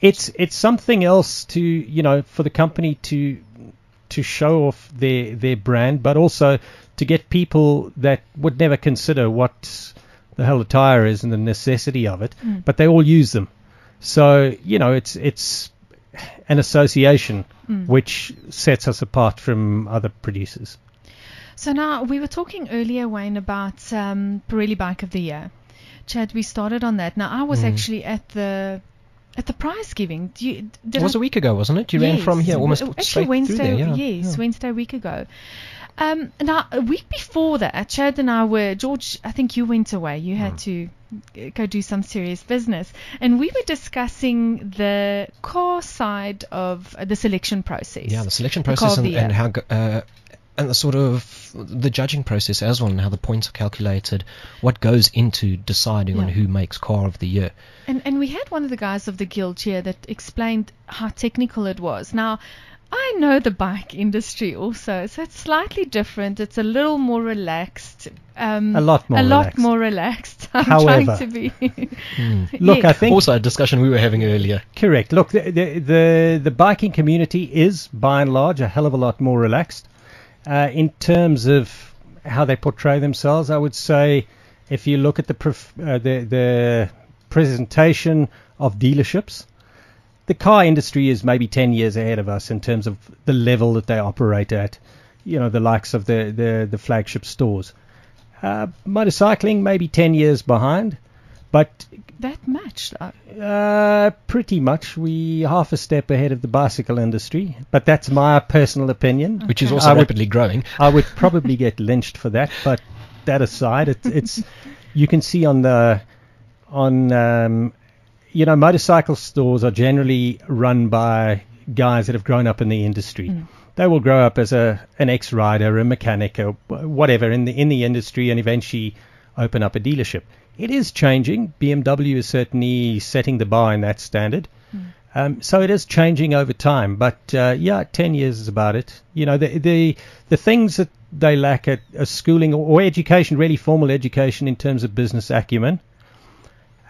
It's it's something else to you know for the company to to show off their their brand, but also to get people that would never consider what the hell a tire is and the necessity of it,
Mm.
but they all use them. So you know it's it's an association
Mm.
which sets us apart from other producers.
So now we were talking earlier, Wayne, about um, Pirelli Bike of the Year. Chad, we started on that. Now I was
Mm.
actually at the at the prize giving. Do you, did
it was
I-
a week ago, wasn't it? You ran from here almost
actually
straight
Wednesday.
through there. Yeah.
yes,
yeah.
Wednesday a week ago. Um, now a week before that, Chad and I were George. I think you went away. You had to uh, go do some serious business, and we were discussing the car side of uh, the selection process.
Yeah, the selection process
of
and,
the
and how uh, and the sort of the judging process as well, and how the points are calculated, what goes into deciding on who makes car of the year.
And and we had one of the guys of the guild here that explained how technical it was. Now, I know the bike industry also, so it's slightly different. It's a little more relaxed. Um,
A lot more
A lot
relaxed.
more relaxed. [LAUGHS] I'm
However-
trying to be. [LAUGHS] [LAUGHS]
Look,
Yeah.
I think
Also, a discussion we were having earlier.
Correct. Look, the, the the the biking community is by and large a hell of a lot more relaxed uh, in terms of how they portray themselves. I would say if you look at the pref- uh, the the presentation of dealerships, the car industry is maybe 10 years ahead of us in terms of the level that they operate at. You know, the likes of the the, the flagship stores. Uh, motorcycling maybe 10 years behind, but
that much.
uh, pretty much. We half a step ahead of the bicycle industry, but that's my personal opinion.
Which is also
I would-
rapidly growing. [LAUGHS]
I would probably get lynched for that, but that aside, it's, it's you can see on the on um, you know motorcycle stores are generally run by guys that have grown up in the industry. They will grow up as a an ex-rider, a mechanic, or whatever in the in the industry, and eventually open up a dealership. It is changing. BMW is certainly setting the bar in that standard. Um, so it is changing over time, but uh, yeah, ten years is about it. You know, the the the things that they lack at a schooling or, or education, really formal education in terms of business acumen.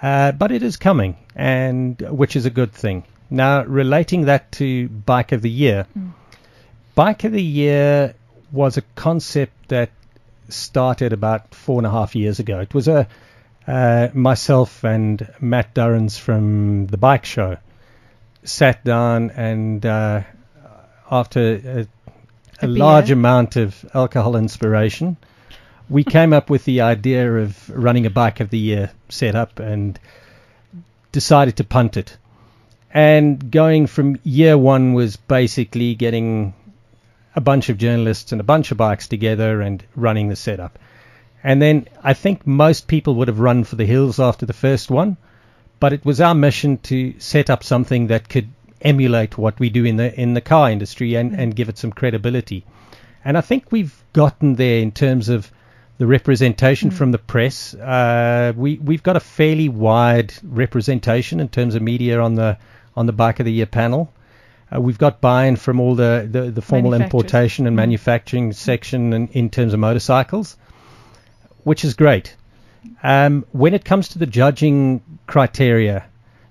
Uh, but it is coming, and which is a good thing. Now, relating that to bike of the year, bike of the year was a concept that started about four and a half years ago. It was a uh, myself and Matt Durrans from the bike show sat down and uh, after a,
A
a large amount of alcohol inspiration, we came up with the idea of running a bike of the year setup and decided to punt it. And going from year one was basically getting a bunch of journalists and a bunch of bikes together and running the setup. And then I think most people would have run for the hills after the first one, but it was our mission to set up something that could emulate what we do in the in the car industry and, mm. and give it some credibility. And I think we've gotten there in terms of the representation from the press. Uh, we we've got a fairly wide representation in terms of media on the on the bike of the year panel. Uh, we've got buy-in from all the, the, the formal importation and
Mm.
manufacturing section in, in terms of motorcycles, which is great. Um, when it comes to the judging criteria,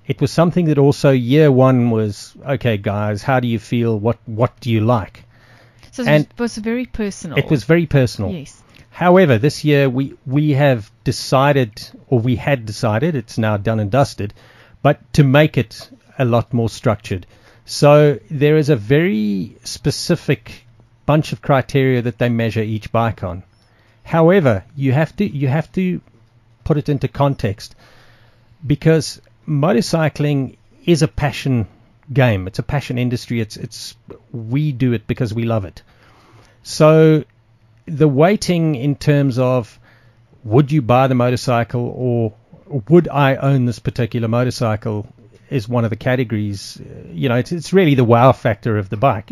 it was something that also year one was okay, guys. How do you feel? What what do you like?
So
And
it was very personal.
It was very personal.
Yes.
However, this year we we have decided, or we had decided, it's now done and dusted, but to make it a lot more structured. So there is a very specific bunch of criteria that they measure each bike on. However, you have to you have to put it into context because motorcycling is a passion game. It's a passion industry. It's it's we do it because we love it. So the weighting in terms of would you buy the motorcycle or would I own this particular motorcycle is one of the categories. Uh, You know, it's, it's really the wow factor of the bike.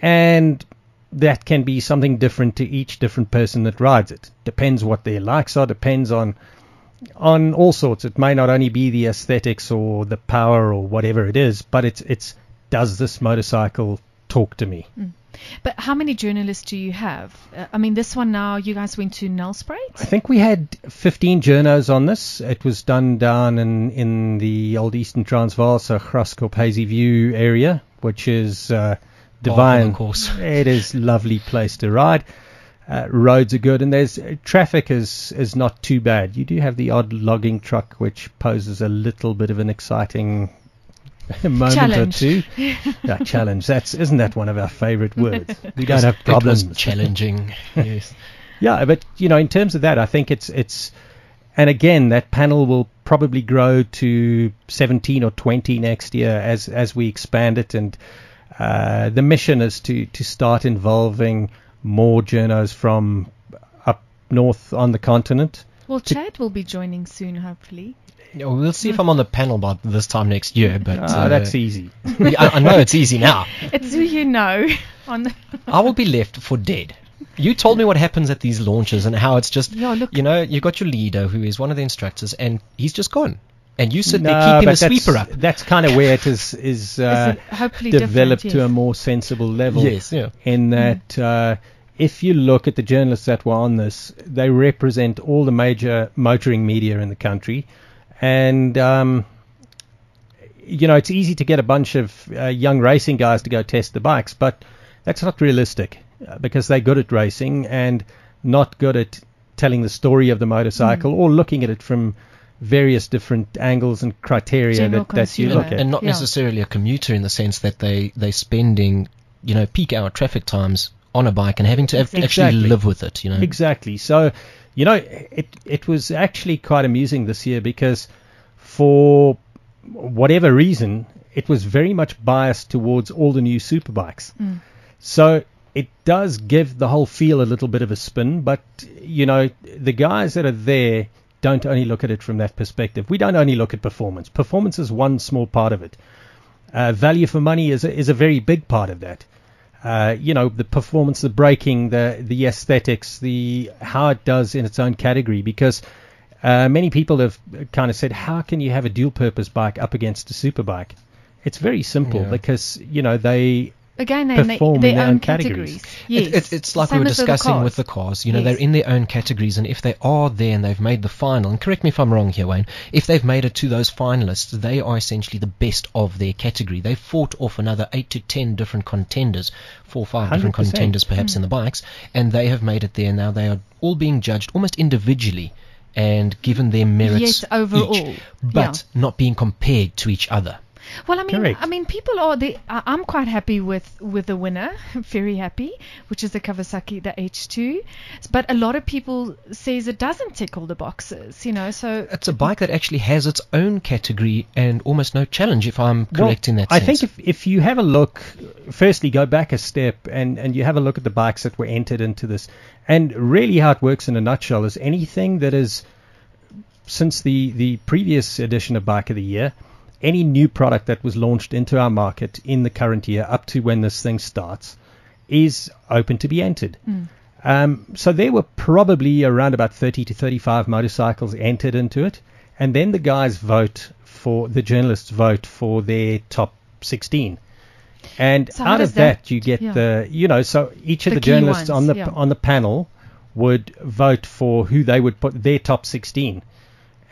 And that can be something different to each different person that rides it. Depends what their likes are, depends on on all sorts. It may not only be the aesthetics or the power or whatever it is, but it's it's does this motorcycle talk to me?
But how many journalists do you have? Uh, I mean, this one now, you guys went to Nelspruit?
I think we had 15 journos on this. It was done down in, in the old Eastern Transvaal, so Graskop Hazy View area, which is uh, divine.
Of course. [LAUGHS]
It is lovely place to ride. Uh, roads are good, and there's uh, traffic is is not too bad. You do have the odd logging truck, which poses a little bit of an exciting [LAUGHS] moment
Challenge.
or two. [LAUGHS] yeah, challenge. That's isn't that one of our favourite words? [LAUGHS] We don't have
It
problems.
was challenging. yes.
Yeah, but you know, in terms of that, I think it's it's, and again, that panel will probably grow to 17 or 20 next year as as we expand it, and uh, the mission is to to start involving more journos from up north on the continent.
Well, Chad will be joining soon, hopefully.
Yeah, We'll see if I'm on the panel by this time next year, but
Ah,
uh,
that's easy.
I, I know it's easy now. [LAUGHS]
It's who you know. [LAUGHS] On the
I will be left for dead. You told me what happens at these launches and how it's just,
Yeah, look.
you know, you got your leader who is one of the instructors and he's just gone. And you sit
No,
there keeping the sweeper up.
That's kind of where it is is [LAUGHS] uh,
Is
developed
different,
to a more sensible level.
Yes, yeah.
In that, uh, if you look at the journalists that were on this, they represent all the major motoring media in the country, and um, you know it's easy to get a bunch of uh, young racing guys to go test the bikes, but that's not realistic uh, because they're good at racing and not good at telling the story of the motorcycle or looking at it from various different angles and criteria
General
that, that you look at.
and not
Yeah.
necessarily a commuter in the sense that they they spending you know peak hour traffic times on a bike and having to
Exactly.
actually live with it you know
Exactly. So, you know, it it was actually quite amusing this year because for whatever reason, it was very much biased towards all the new superbikes. So it does give the whole feel a little bit of a spin, but you know, the guys that are there don't only look at it from that perspective. We don't only look at performance. Performance is one small part of it. Uh, value for money is a, is a very big part of that. Uh, you know, the performance, the braking, the the aesthetics, the how it does in its own category. Because uh, many people have kind of said, how can you have a dual-purpose bike up against a superbike? It's very simple
Yeah.
because you know they
Again, they,
perform in
their
their
own
own categories.
categories. Yes.
It, it, it's like
Same
we were discussing
cars.
with the cars. You know,
Yes.
they're in their own categories, and if they are there and they've made the final, and correct me if I'm wrong here, Wayne, if they've made it to those finalists, they are essentially the best of their category. They fought off another eight to ten different contenders, four or five different
100%.
contenders perhaps in the hmm. bikes, and they have made it there. Now they are all being judged almost individually and given their merits
Yes, overall.
each, but not being compared to each other.
Well, I mean,
Correct.
I mean, people are. They, I- I'm quite happy with with the winner, [LAUGHS] very happy, which is the Kawasaki, the H2. But a lot of people says it doesn't tick all the boxes, you know. So
It's a bike that actually has its own category and almost no challenge, if I'm correct in that
I
sense.
think if, if you have a look, firstly go back a step and, and you have a look at the bikes that were entered into this, and really how it works in a nutshell is anything that is since the, the previous edition of Bike of the Year, any new product that was launched into our market in the current year up to when this thing starts is open to be entered. Um, so there were probably around about 30 to 35 motorcycles entered into it, and then the guys vote for the journalists vote for their top 16. And
So
out of that,
that-
you get
yeah.
the you know so each of
The
the, journalists
ones,
on the
yeah.
on the panel would vote for who they would put their top 16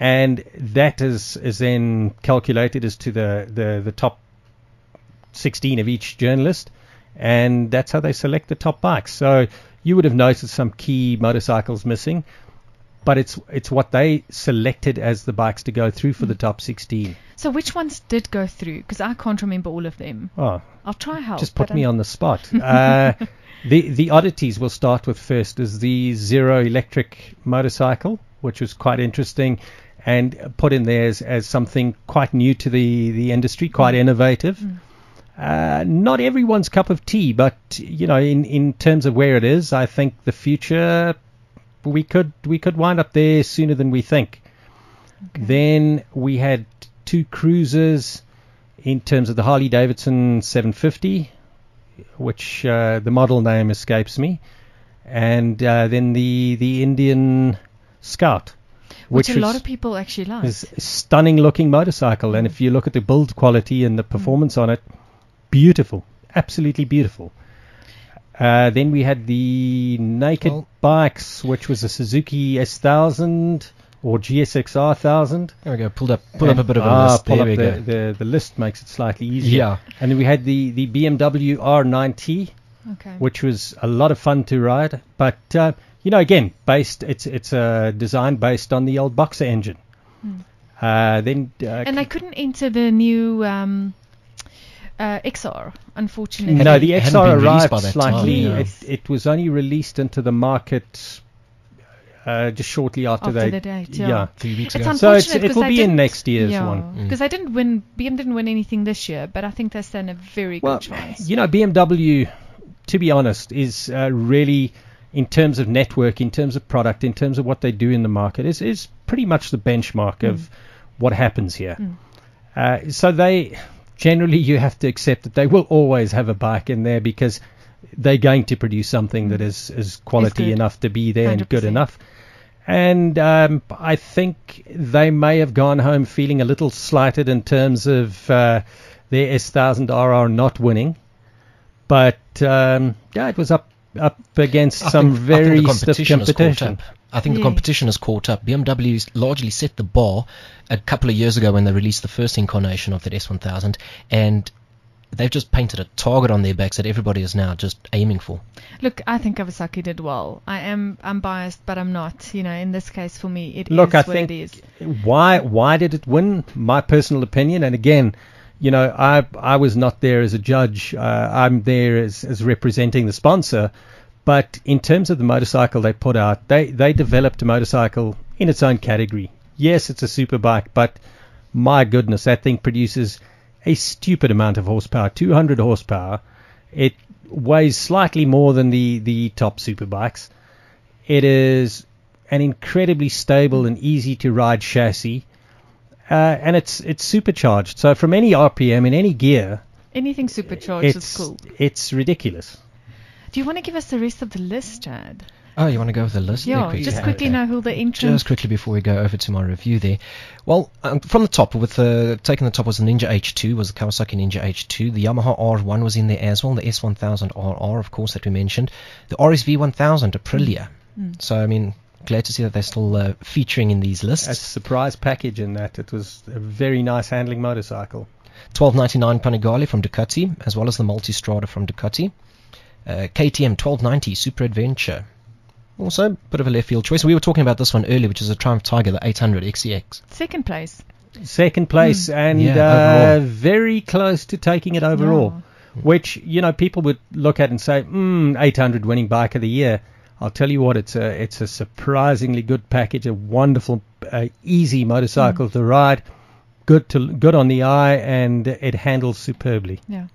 and that is is then calculated as to the, the, the top 16 of each journalist, and that's how they select the top bikes. So you would have noticed some key motorcycles missing, but it's it's what they selected as the bikes to go through for the top 16.
so which ones did go through? Because I can't remember all of them.
Oh,
I'll try help.
just put me
I'm-
on the spot. [LAUGHS] Uh, the the oddities we'll start with first is the zero electric motorcycle, which was quite interesting, and put in there as, as something quite new to the the industry, quite innovative. Uh, not everyone's cup of tea, but you know, in, in terms of where it is, I think the future we could we could wind up there sooner than we think. Then we had two cruisers in terms of the Harley Davidson 750, which uh, the model name escapes me, and uh, then the the Indian Scout,
which,
which,
a lot of people actually like.
is a stunning looking motorcycle, and if you look at the build quality and the performance on it, beautiful, absolutely beautiful. Uh, then we had the Naked
Well-
Bikes, which was a Suzuki S1000 or GSXR 1000.
There we go. Pulled up, pull up a bit of a
Ah,
list.
pull
There
up
we
the,
go.
The, the list makes it slightly easier.
Yeah.
And then we had the, the BMW R90,
okay.
which was a lot of fun to ride. But uh, you know, again, based it's it's a design based on the old Boxer engine. Uh, then uh,
and they couldn't enter the new um, uh, XR, unfortunately.
no, the XR arrived slightly.
time, yeah.
it, it was only released into the market uh, just shortly after,
After
they
the date,
yeah.
yeah.
Three weeks
It's
ago.
So it's,
unfortunate
it
'cause
will
they
be in
didn't-
next year's
yeah,
one.
Because they didn't win. BM didn't win anything this year, but I think they stand a very
Well,
good chance.
you know, BMW, to be honest, is uh, really, in terms of network, in terms of product, in terms of what they do in the market, is, is pretty much the benchmark
Mm.
of what happens here. Uh, so they, generally, you have to accept that they will always have a bike in there because they're going to produce something that is, is quality enough to be there and good enough. And um, I think they may have gone home feeling a little slighted in terms of uh, their S1000 RR not winning. But um, yeah, it was up up against
I
some
think-
very stiff
competition has
competition.
I think the competition has caught up. BMW largely set the bar a couple of years ago when they released the first incarnation of that S1000, and they've just painted a target on their backs that everybody is now just aiming for.
Look, I think Kawasaki did well. I am I'm biased, but I'm not. You know, in this case for me, it is
Look, I
what
think
it is.
why why did it win? My personal opinion, and again, you know, I I was not there as a judge. Uh, I'm there as as representing the sponsor. But in terms of the motorcycle they put out, they they developed a motorcycle in its own category. Yes, it's a superbike, but my goodness, that thing produces a stupid amount of horsepower, 200 horsepower. It weighs slightly more than the the top super bikes. It is an incredibly stable and easy to ride chassis, uh, and it's it's supercharged. So from any RPM in any gear,
Anything supercharged is
it's
cool.
it's ridiculous.
Do you want to give us the rest of the list, Chad?
Oh, you want to go with the list?
Yeah,
quickly?
just
Okay.
quickly know who the entrance.
Just quickly before we go over to my review there. Well, um, from the top, with uh, taking the top was the Ninja H2, was the Kawasaki Ninja H2. The Yamaha R1 was in there as well. The S1000 RR, of course, that we mentioned. The RSV 1000 Aprilia.
Mm.
So, I mean, glad to see that they're still uh, featuring in these lists.
A surprise package in that it was a very nice handling motorcycle.
1299 Panigale from Ducati, as well as the Multistrada from Ducati. Uh, KTM 1290 Super Adventure. Also, a bit of a left field choice. We were talking about this one earlier, which is a Triumph Tiger, the 800 XCX.
Second place.
Second place and
Yeah,
uh, very close to taking it overall. Which you know people would look at and say, hmm, 800 winning bike of the year. I'll tell you what, it's a it's a surprisingly good package, a wonderful, uh, easy motorcycle to ride, good to good on the eye, and it handles superbly.
Yeah.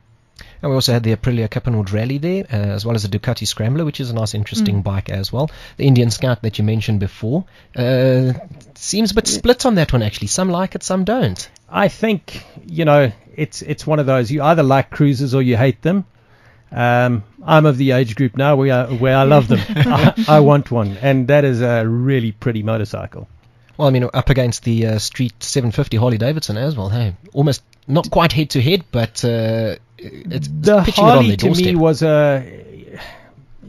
And we also had the Aprilia Caponord Rally there, uh, as well as the Ducati Scrambler, which is a nice, interesting bike as well. The Indian Scout that you mentioned before uh, seems a bit split on that one actually. Some like it, some don't.
I think you know it's it's one of those you either like cruisers or you hate them. Um, I'm of the age group now where I, where I love them. [LAUGHS] I, I want one, and that is a really pretty motorcycle.
Well, I mean, up against the uh, Street 750 Harley Davidson as well. Hey, almost not quite head to head, but uh, it's
the
pitching it on
Harley
their
to
doorstep.
me was a,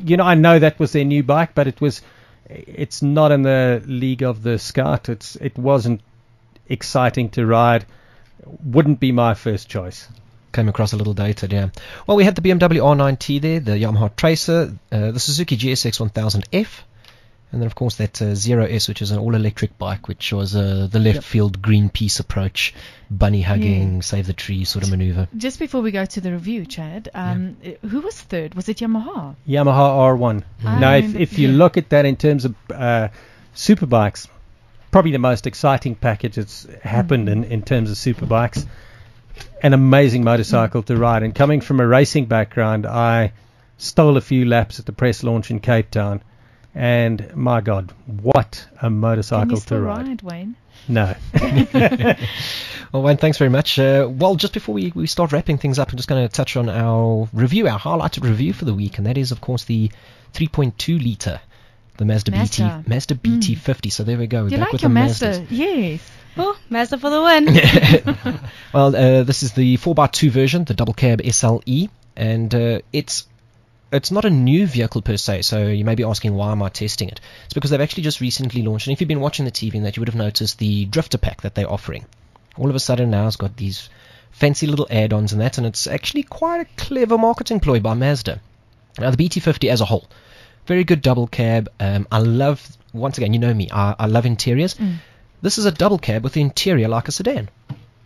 you know, I know that was their new bike, but it was, it's not in the league of the Scout. It's it wasn't exciting to ride. Wouldn't be my first choice.
Came across a little dated, yeah. Well, we had the BMW R9T there, the Yamaha Tracer, uh, the Suzuki GSX 1000F, and then of course that uh, Zero S, which is an all-electric bike, which was uh, the left field Greenpeace approach, bunny hugging, save the tree sort of maneuver.
Just before we go to the review, Chad, um, uh, who was third? Was it Yamaha?
Yamaha R1.
I
Now, if, if you
yeah.
look at that in terms of uh, superbikes, probably the most exciting package that's happened in, in terms of superbikes. An amazing motorcycle to ride. And coming from a racing background, I stole a few laps at the press launch in Cape Town. And my God, what a
Can
motorcycle
you
to ride.
ride, Wayne?
No. [LAUGHS]
Well, Wayne, thanks very much. Uh, well, just before we, we start wrapping things up, I'm just going to touch on our review, our highlighted review for the week, and that is, of course, the 3.2 litre, the Mazda,
Mazda.
BT, Mazda BT50. So there we go. We're
you
back
like
with
your
the
Mazda?
Mazdas.
Yes.
Oh, Mazda for the win.
Well, uh, this is the 4x2 version, the double cab SLE, and uh, it's it's not a new vehicle per se. So you may be asking why am I testing it? It's because they've actually just recently launched, and if you've been watching the TV, that you would have noticed the drifter pack that they're offering. All of a sudden now it's got these fancy little add-ons and that, and it's actually quite a clever marketing ploy by Mazda. Now the BT50 as a whole, very good double cab. Um, I love once again, you know me, I, I love interiors. This is a double cab with the interior like a sedan.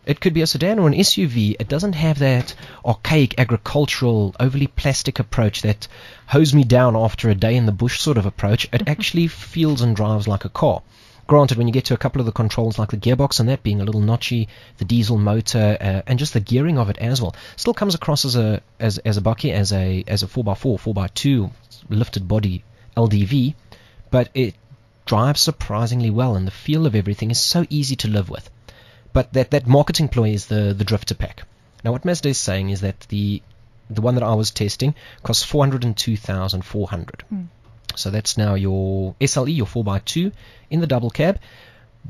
It could be a sedan or an SUV. It doesn't have that archaic agricultural, overly plastic approach that hose me down after a day in the bush sort of approach. It [LAUGHS] actually feels and drives like a car. Granted, when you get to a couple of the controls like the gearbox and that being a little notchy, the diesel motor, uh, and just the gearing of it as well, still comes across as a as as a bakkie, as a as a 4x4, 4x2 lifted body LDV, but it drives surprisingly well, and the feel of everything is so easy to live with. But that, that marketing ploy is the, the drifter pack. Now, what Mazda is saying is that the the one that I was testing, costs 402,400. Hmm. So that's now your SLE, your 4x2 in the double cab.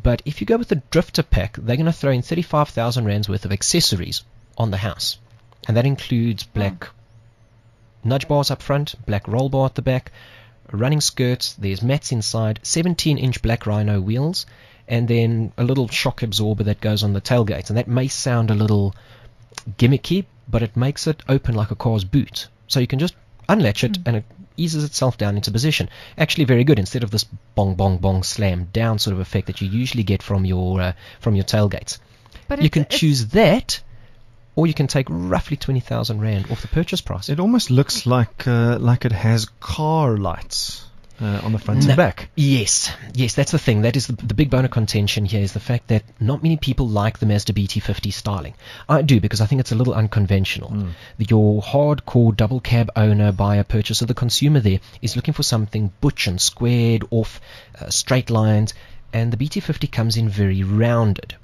But if you go with the drifter pack, they're going to throw in 35,000 rands worth of accessories on the house. And that includes hmm. black nudge bars up front, black roll bar at the back, running skirts, there's mats inside, 17 inch black rhino wheels, and then a little shock absorber that goes on the tailgate. And that may sound a little gimmicky, but it makes it open like a car's boot. So you can just unlatch it and it eases itself down into position. Actually, very good instead of this bong bong bong slam down sort of effect that you usually get from your uh, from your tailgates.
But
You can choose that, or you can take roughly twenty thousand rand off the purchase price.
It almost looks like uh, like it has car lights uh, on the front
No.
and back.
Yes, yes, that's the thing. That is the, the big bone of contention here is the fact that not many people like the Mazda BT50 styling. I do because I think it's a little unconventional. Your hardcore double cab owner, buyer, purchaser, the consumer there is looking for something butch and squared off, uh, straight lines, and the BT50 comes in very rounded.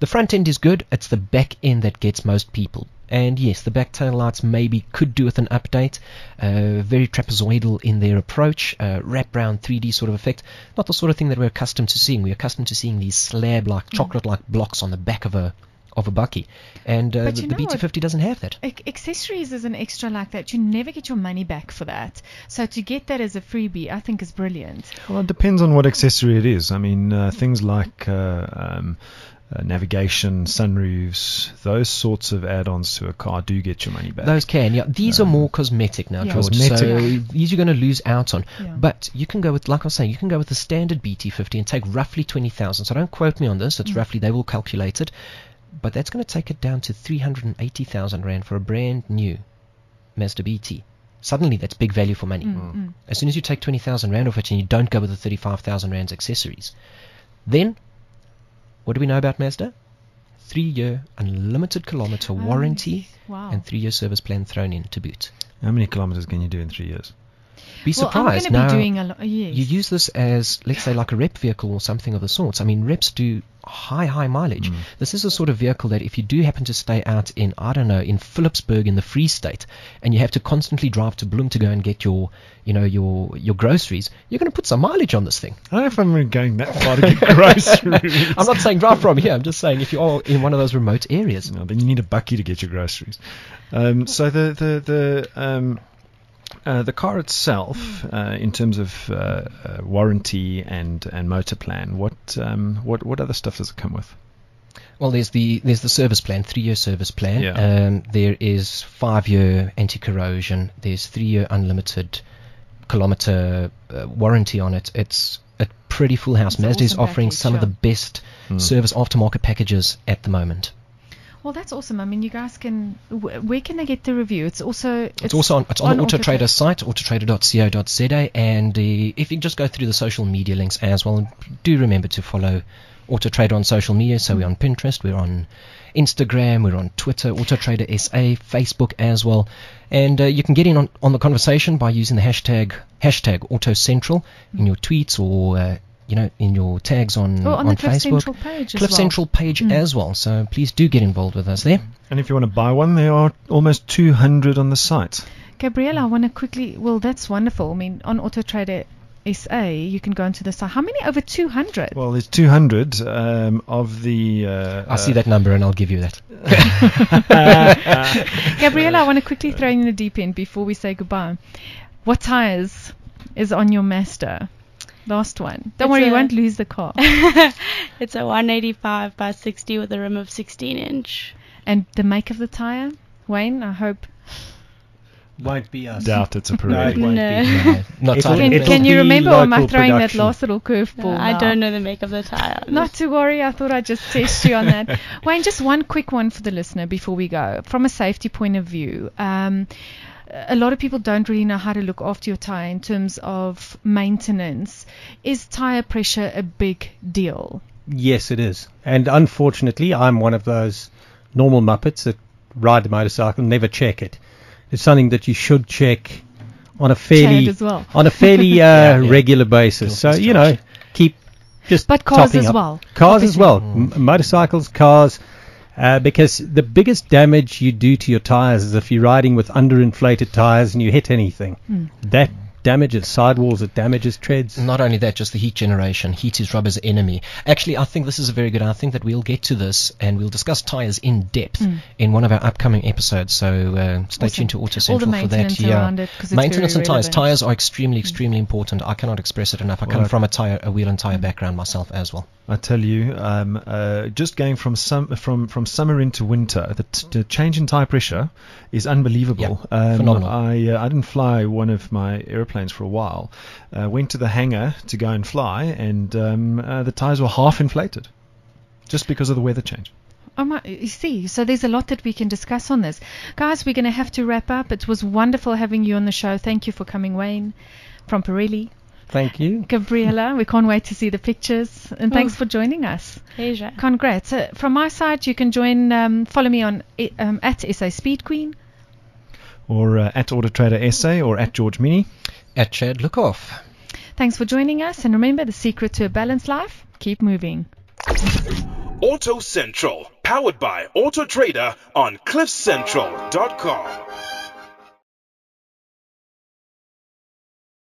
The front end is good. It's the back end that gets most people. And yes, the back tail lights maybe could do with an update. Uh, very trapezoidal in their approach, uh, wrap round 3D sort of effect. Not the sort of thing that we're accustomed to seeing. We're accustomed to seeing these slab-like, chocolate-like blocks on the back of a of a bakkie, and uh, the, the
know?
BT50 doesn't have that.
Accessories is an extra like that. You never get your money back for that. So to get that as a freebie, I think is brilliant.
Well, it depends on what accessory it is. I mean, uh, things like uh, um, uh, navigation, sunroofs, those sorts of add-ons to a car do get your money back.
Those can, yeah. These are more cosmetic now,
Yeah.
George.
Cosmetic.
So these you're going to lose out on.
Yeah.
But you can go with, like I was saying, you can go with the standard BT50 and take roughly 20,000. So don't quote me on this. It's roughly, they will calculate it. But that's going to take it down to 380,000 Rand for a brand new Mazda BT. Suddenly, that's big value for money.
Mm,
As soon as you take 20,000 Rand off it and you don't go with the 35,000 Rand's accessories, then what do we know about Mazda? Three year unlimited kilometer warranty
Wow.
and three year service plan thrown in to boot.
How many kilometers can you do in three years?
Be
well, I'm
surprised.
going to
now,
be doing a lot. Yes.
you use this as, let's say, like a rep vehicle or something of the sorts. I mean, reps do high, high mileage.
Mm.
This is a sort of vehicle that if you do happen to stay out in, I don't know, in Philipsburg in the Free State, and you have to constantly drive to Bloem to go and get your, you know, your your groceries, you're going to put some mileage on this thing.
I don't know if I'm going that far to get [LAUGHS] groceries.
I'm not saying drive from here. I'm just saying if you are in one of those remote areas.
No, then you need a bakkie to get your groceries. Um, so the the the um, uh, the car itself, uh, in terms of uh, uh, warranty and and motor plan, what um, what what other stuff does it come with?
Well, there's the there's the service plan, three year service plan.
Yeah.
Um, there is five year anti corrosion. There's three year unlimited kilometer uh, warranty on it. It's a pretty full house.
It's an
Mazda is
awesome
offering
package,
some of the best
Hmm.
service aftermarket packages at the moment.
Well, that's awesome. I mean, you guys can. Where can they get the review? It's also.
It's, also on, it's on, the Auto
Autotrader.
Trader site, autotrader.co.za, and uh, if you just go through the social media links as well, do remember to follow Auto Trader on social media. So we're on Pinterest, we're on Instagram, we're on Twitter, Auto Trader SA, Facebook as well, and uh, you can get in on, on the conversation by using the hashtag hashtag Auto Central in your tweets or uh, you know in your tags on
Oh, on,
on
the Cliff
Facebook.
Central page as
Cliff
well.
Central page
Mm.
as well. So please do get involved with us there.
And if you want to buy one, there are almost 200 on the site.
Gabriella, I want to quickly. Well, that's wonderful. I mean, on Auto Trader SA, you can go into the site. How many? Over 200.
Well, there's 200 um, of the. Uh,
I see that number and I'll give you that. [LAUGHS] [LAUGHS]
Gabriella, I want to quickly throw in the deep end before we say goodbye. What tires is on your Master? Last one. Don't
It's
worry, you won't lose the car. [LAUGHS]
it's a 185 by 60 with a rim of 16 inch.
and the make of the tire, Wayne. I hope.
Won't be us.
Doubt it's a
No, it
Pirelli.
No.
No, not
It'll-
Can,
it'll
can you remember, or am I
local
throwing that last little curveball?
I don't know the make of the tire. [LAUGHS]
Not to worry. I thought I'd just test you on that. [LAUGHS] Wayne, just one quick one for the listener before we go. From a safety point of view, um, a lot of people don't really know how to look after your tire in terms of maintenance. Is tire pressure a big deal?
Yes, it is. And unfortunately, I'm one of those normal muppets that ride the motorcycle and never check it. It's something that you should check on a fairly
as well.
on a fairly [LAUGHS] uh,
Yeah, yeah.
regular basis. So you know, keep just
But cars as
up.
well,
Cars as
obviously.
well. M- motorcycles, cars. Uh, because the biggest damage you do to your tires is if you're riding with underinflated tires and you hit anything.
Hmm.
That damages sidewalls, it damages treads.
Not only that, just the heat generation. Heat is rubber's enemy. Actually, I think this is a very good. I think that we'll get to this and we'll discuss tires in depth in one of our upcoming episodes. So uh, stay
Awesome.
tuned to Auto
All
Central
the
for that.
maintenance around it, 'cause it's
maintenance and tires.
relevant.
Tires are extremely, extremely important. I cannot express it enough. I come
Well, I-
from a tire, a wheel and tire background myself as well.
I tell you, um, uh, just going from sum, from from summer into winter, the, t- the change in tire pressure is unbelievable.
Yeah,
um,
phenomenal.
I uh, I didn't fly one of my airplanes for a while. Uh, went to the hangar to go and fly, and um, uh, the tires were half inflated, just because of the weather change.
Oh my, you see, so there's a lot that we can discuss on this. Guys, we're going to have to wrap up. It was wonderful having you on the show. Thank you for coming, Wayne, from Pirelli.
Thank you.
Gabriella, we can't wait to see the pictures. And thanks
Oh.
for joining us.
Pleasure.
Congrats. Uh, from my side, you can join, um, follow me on um, at SA Speed Queen.
Or uh, at Auto Trader SA or at George Mienie.
At Chad Lookoff.
Thanks for joining us. And remember the secret to a balanced life? Keep moving.
Auto Central, powered by Auto Trader on CliffCentral.com.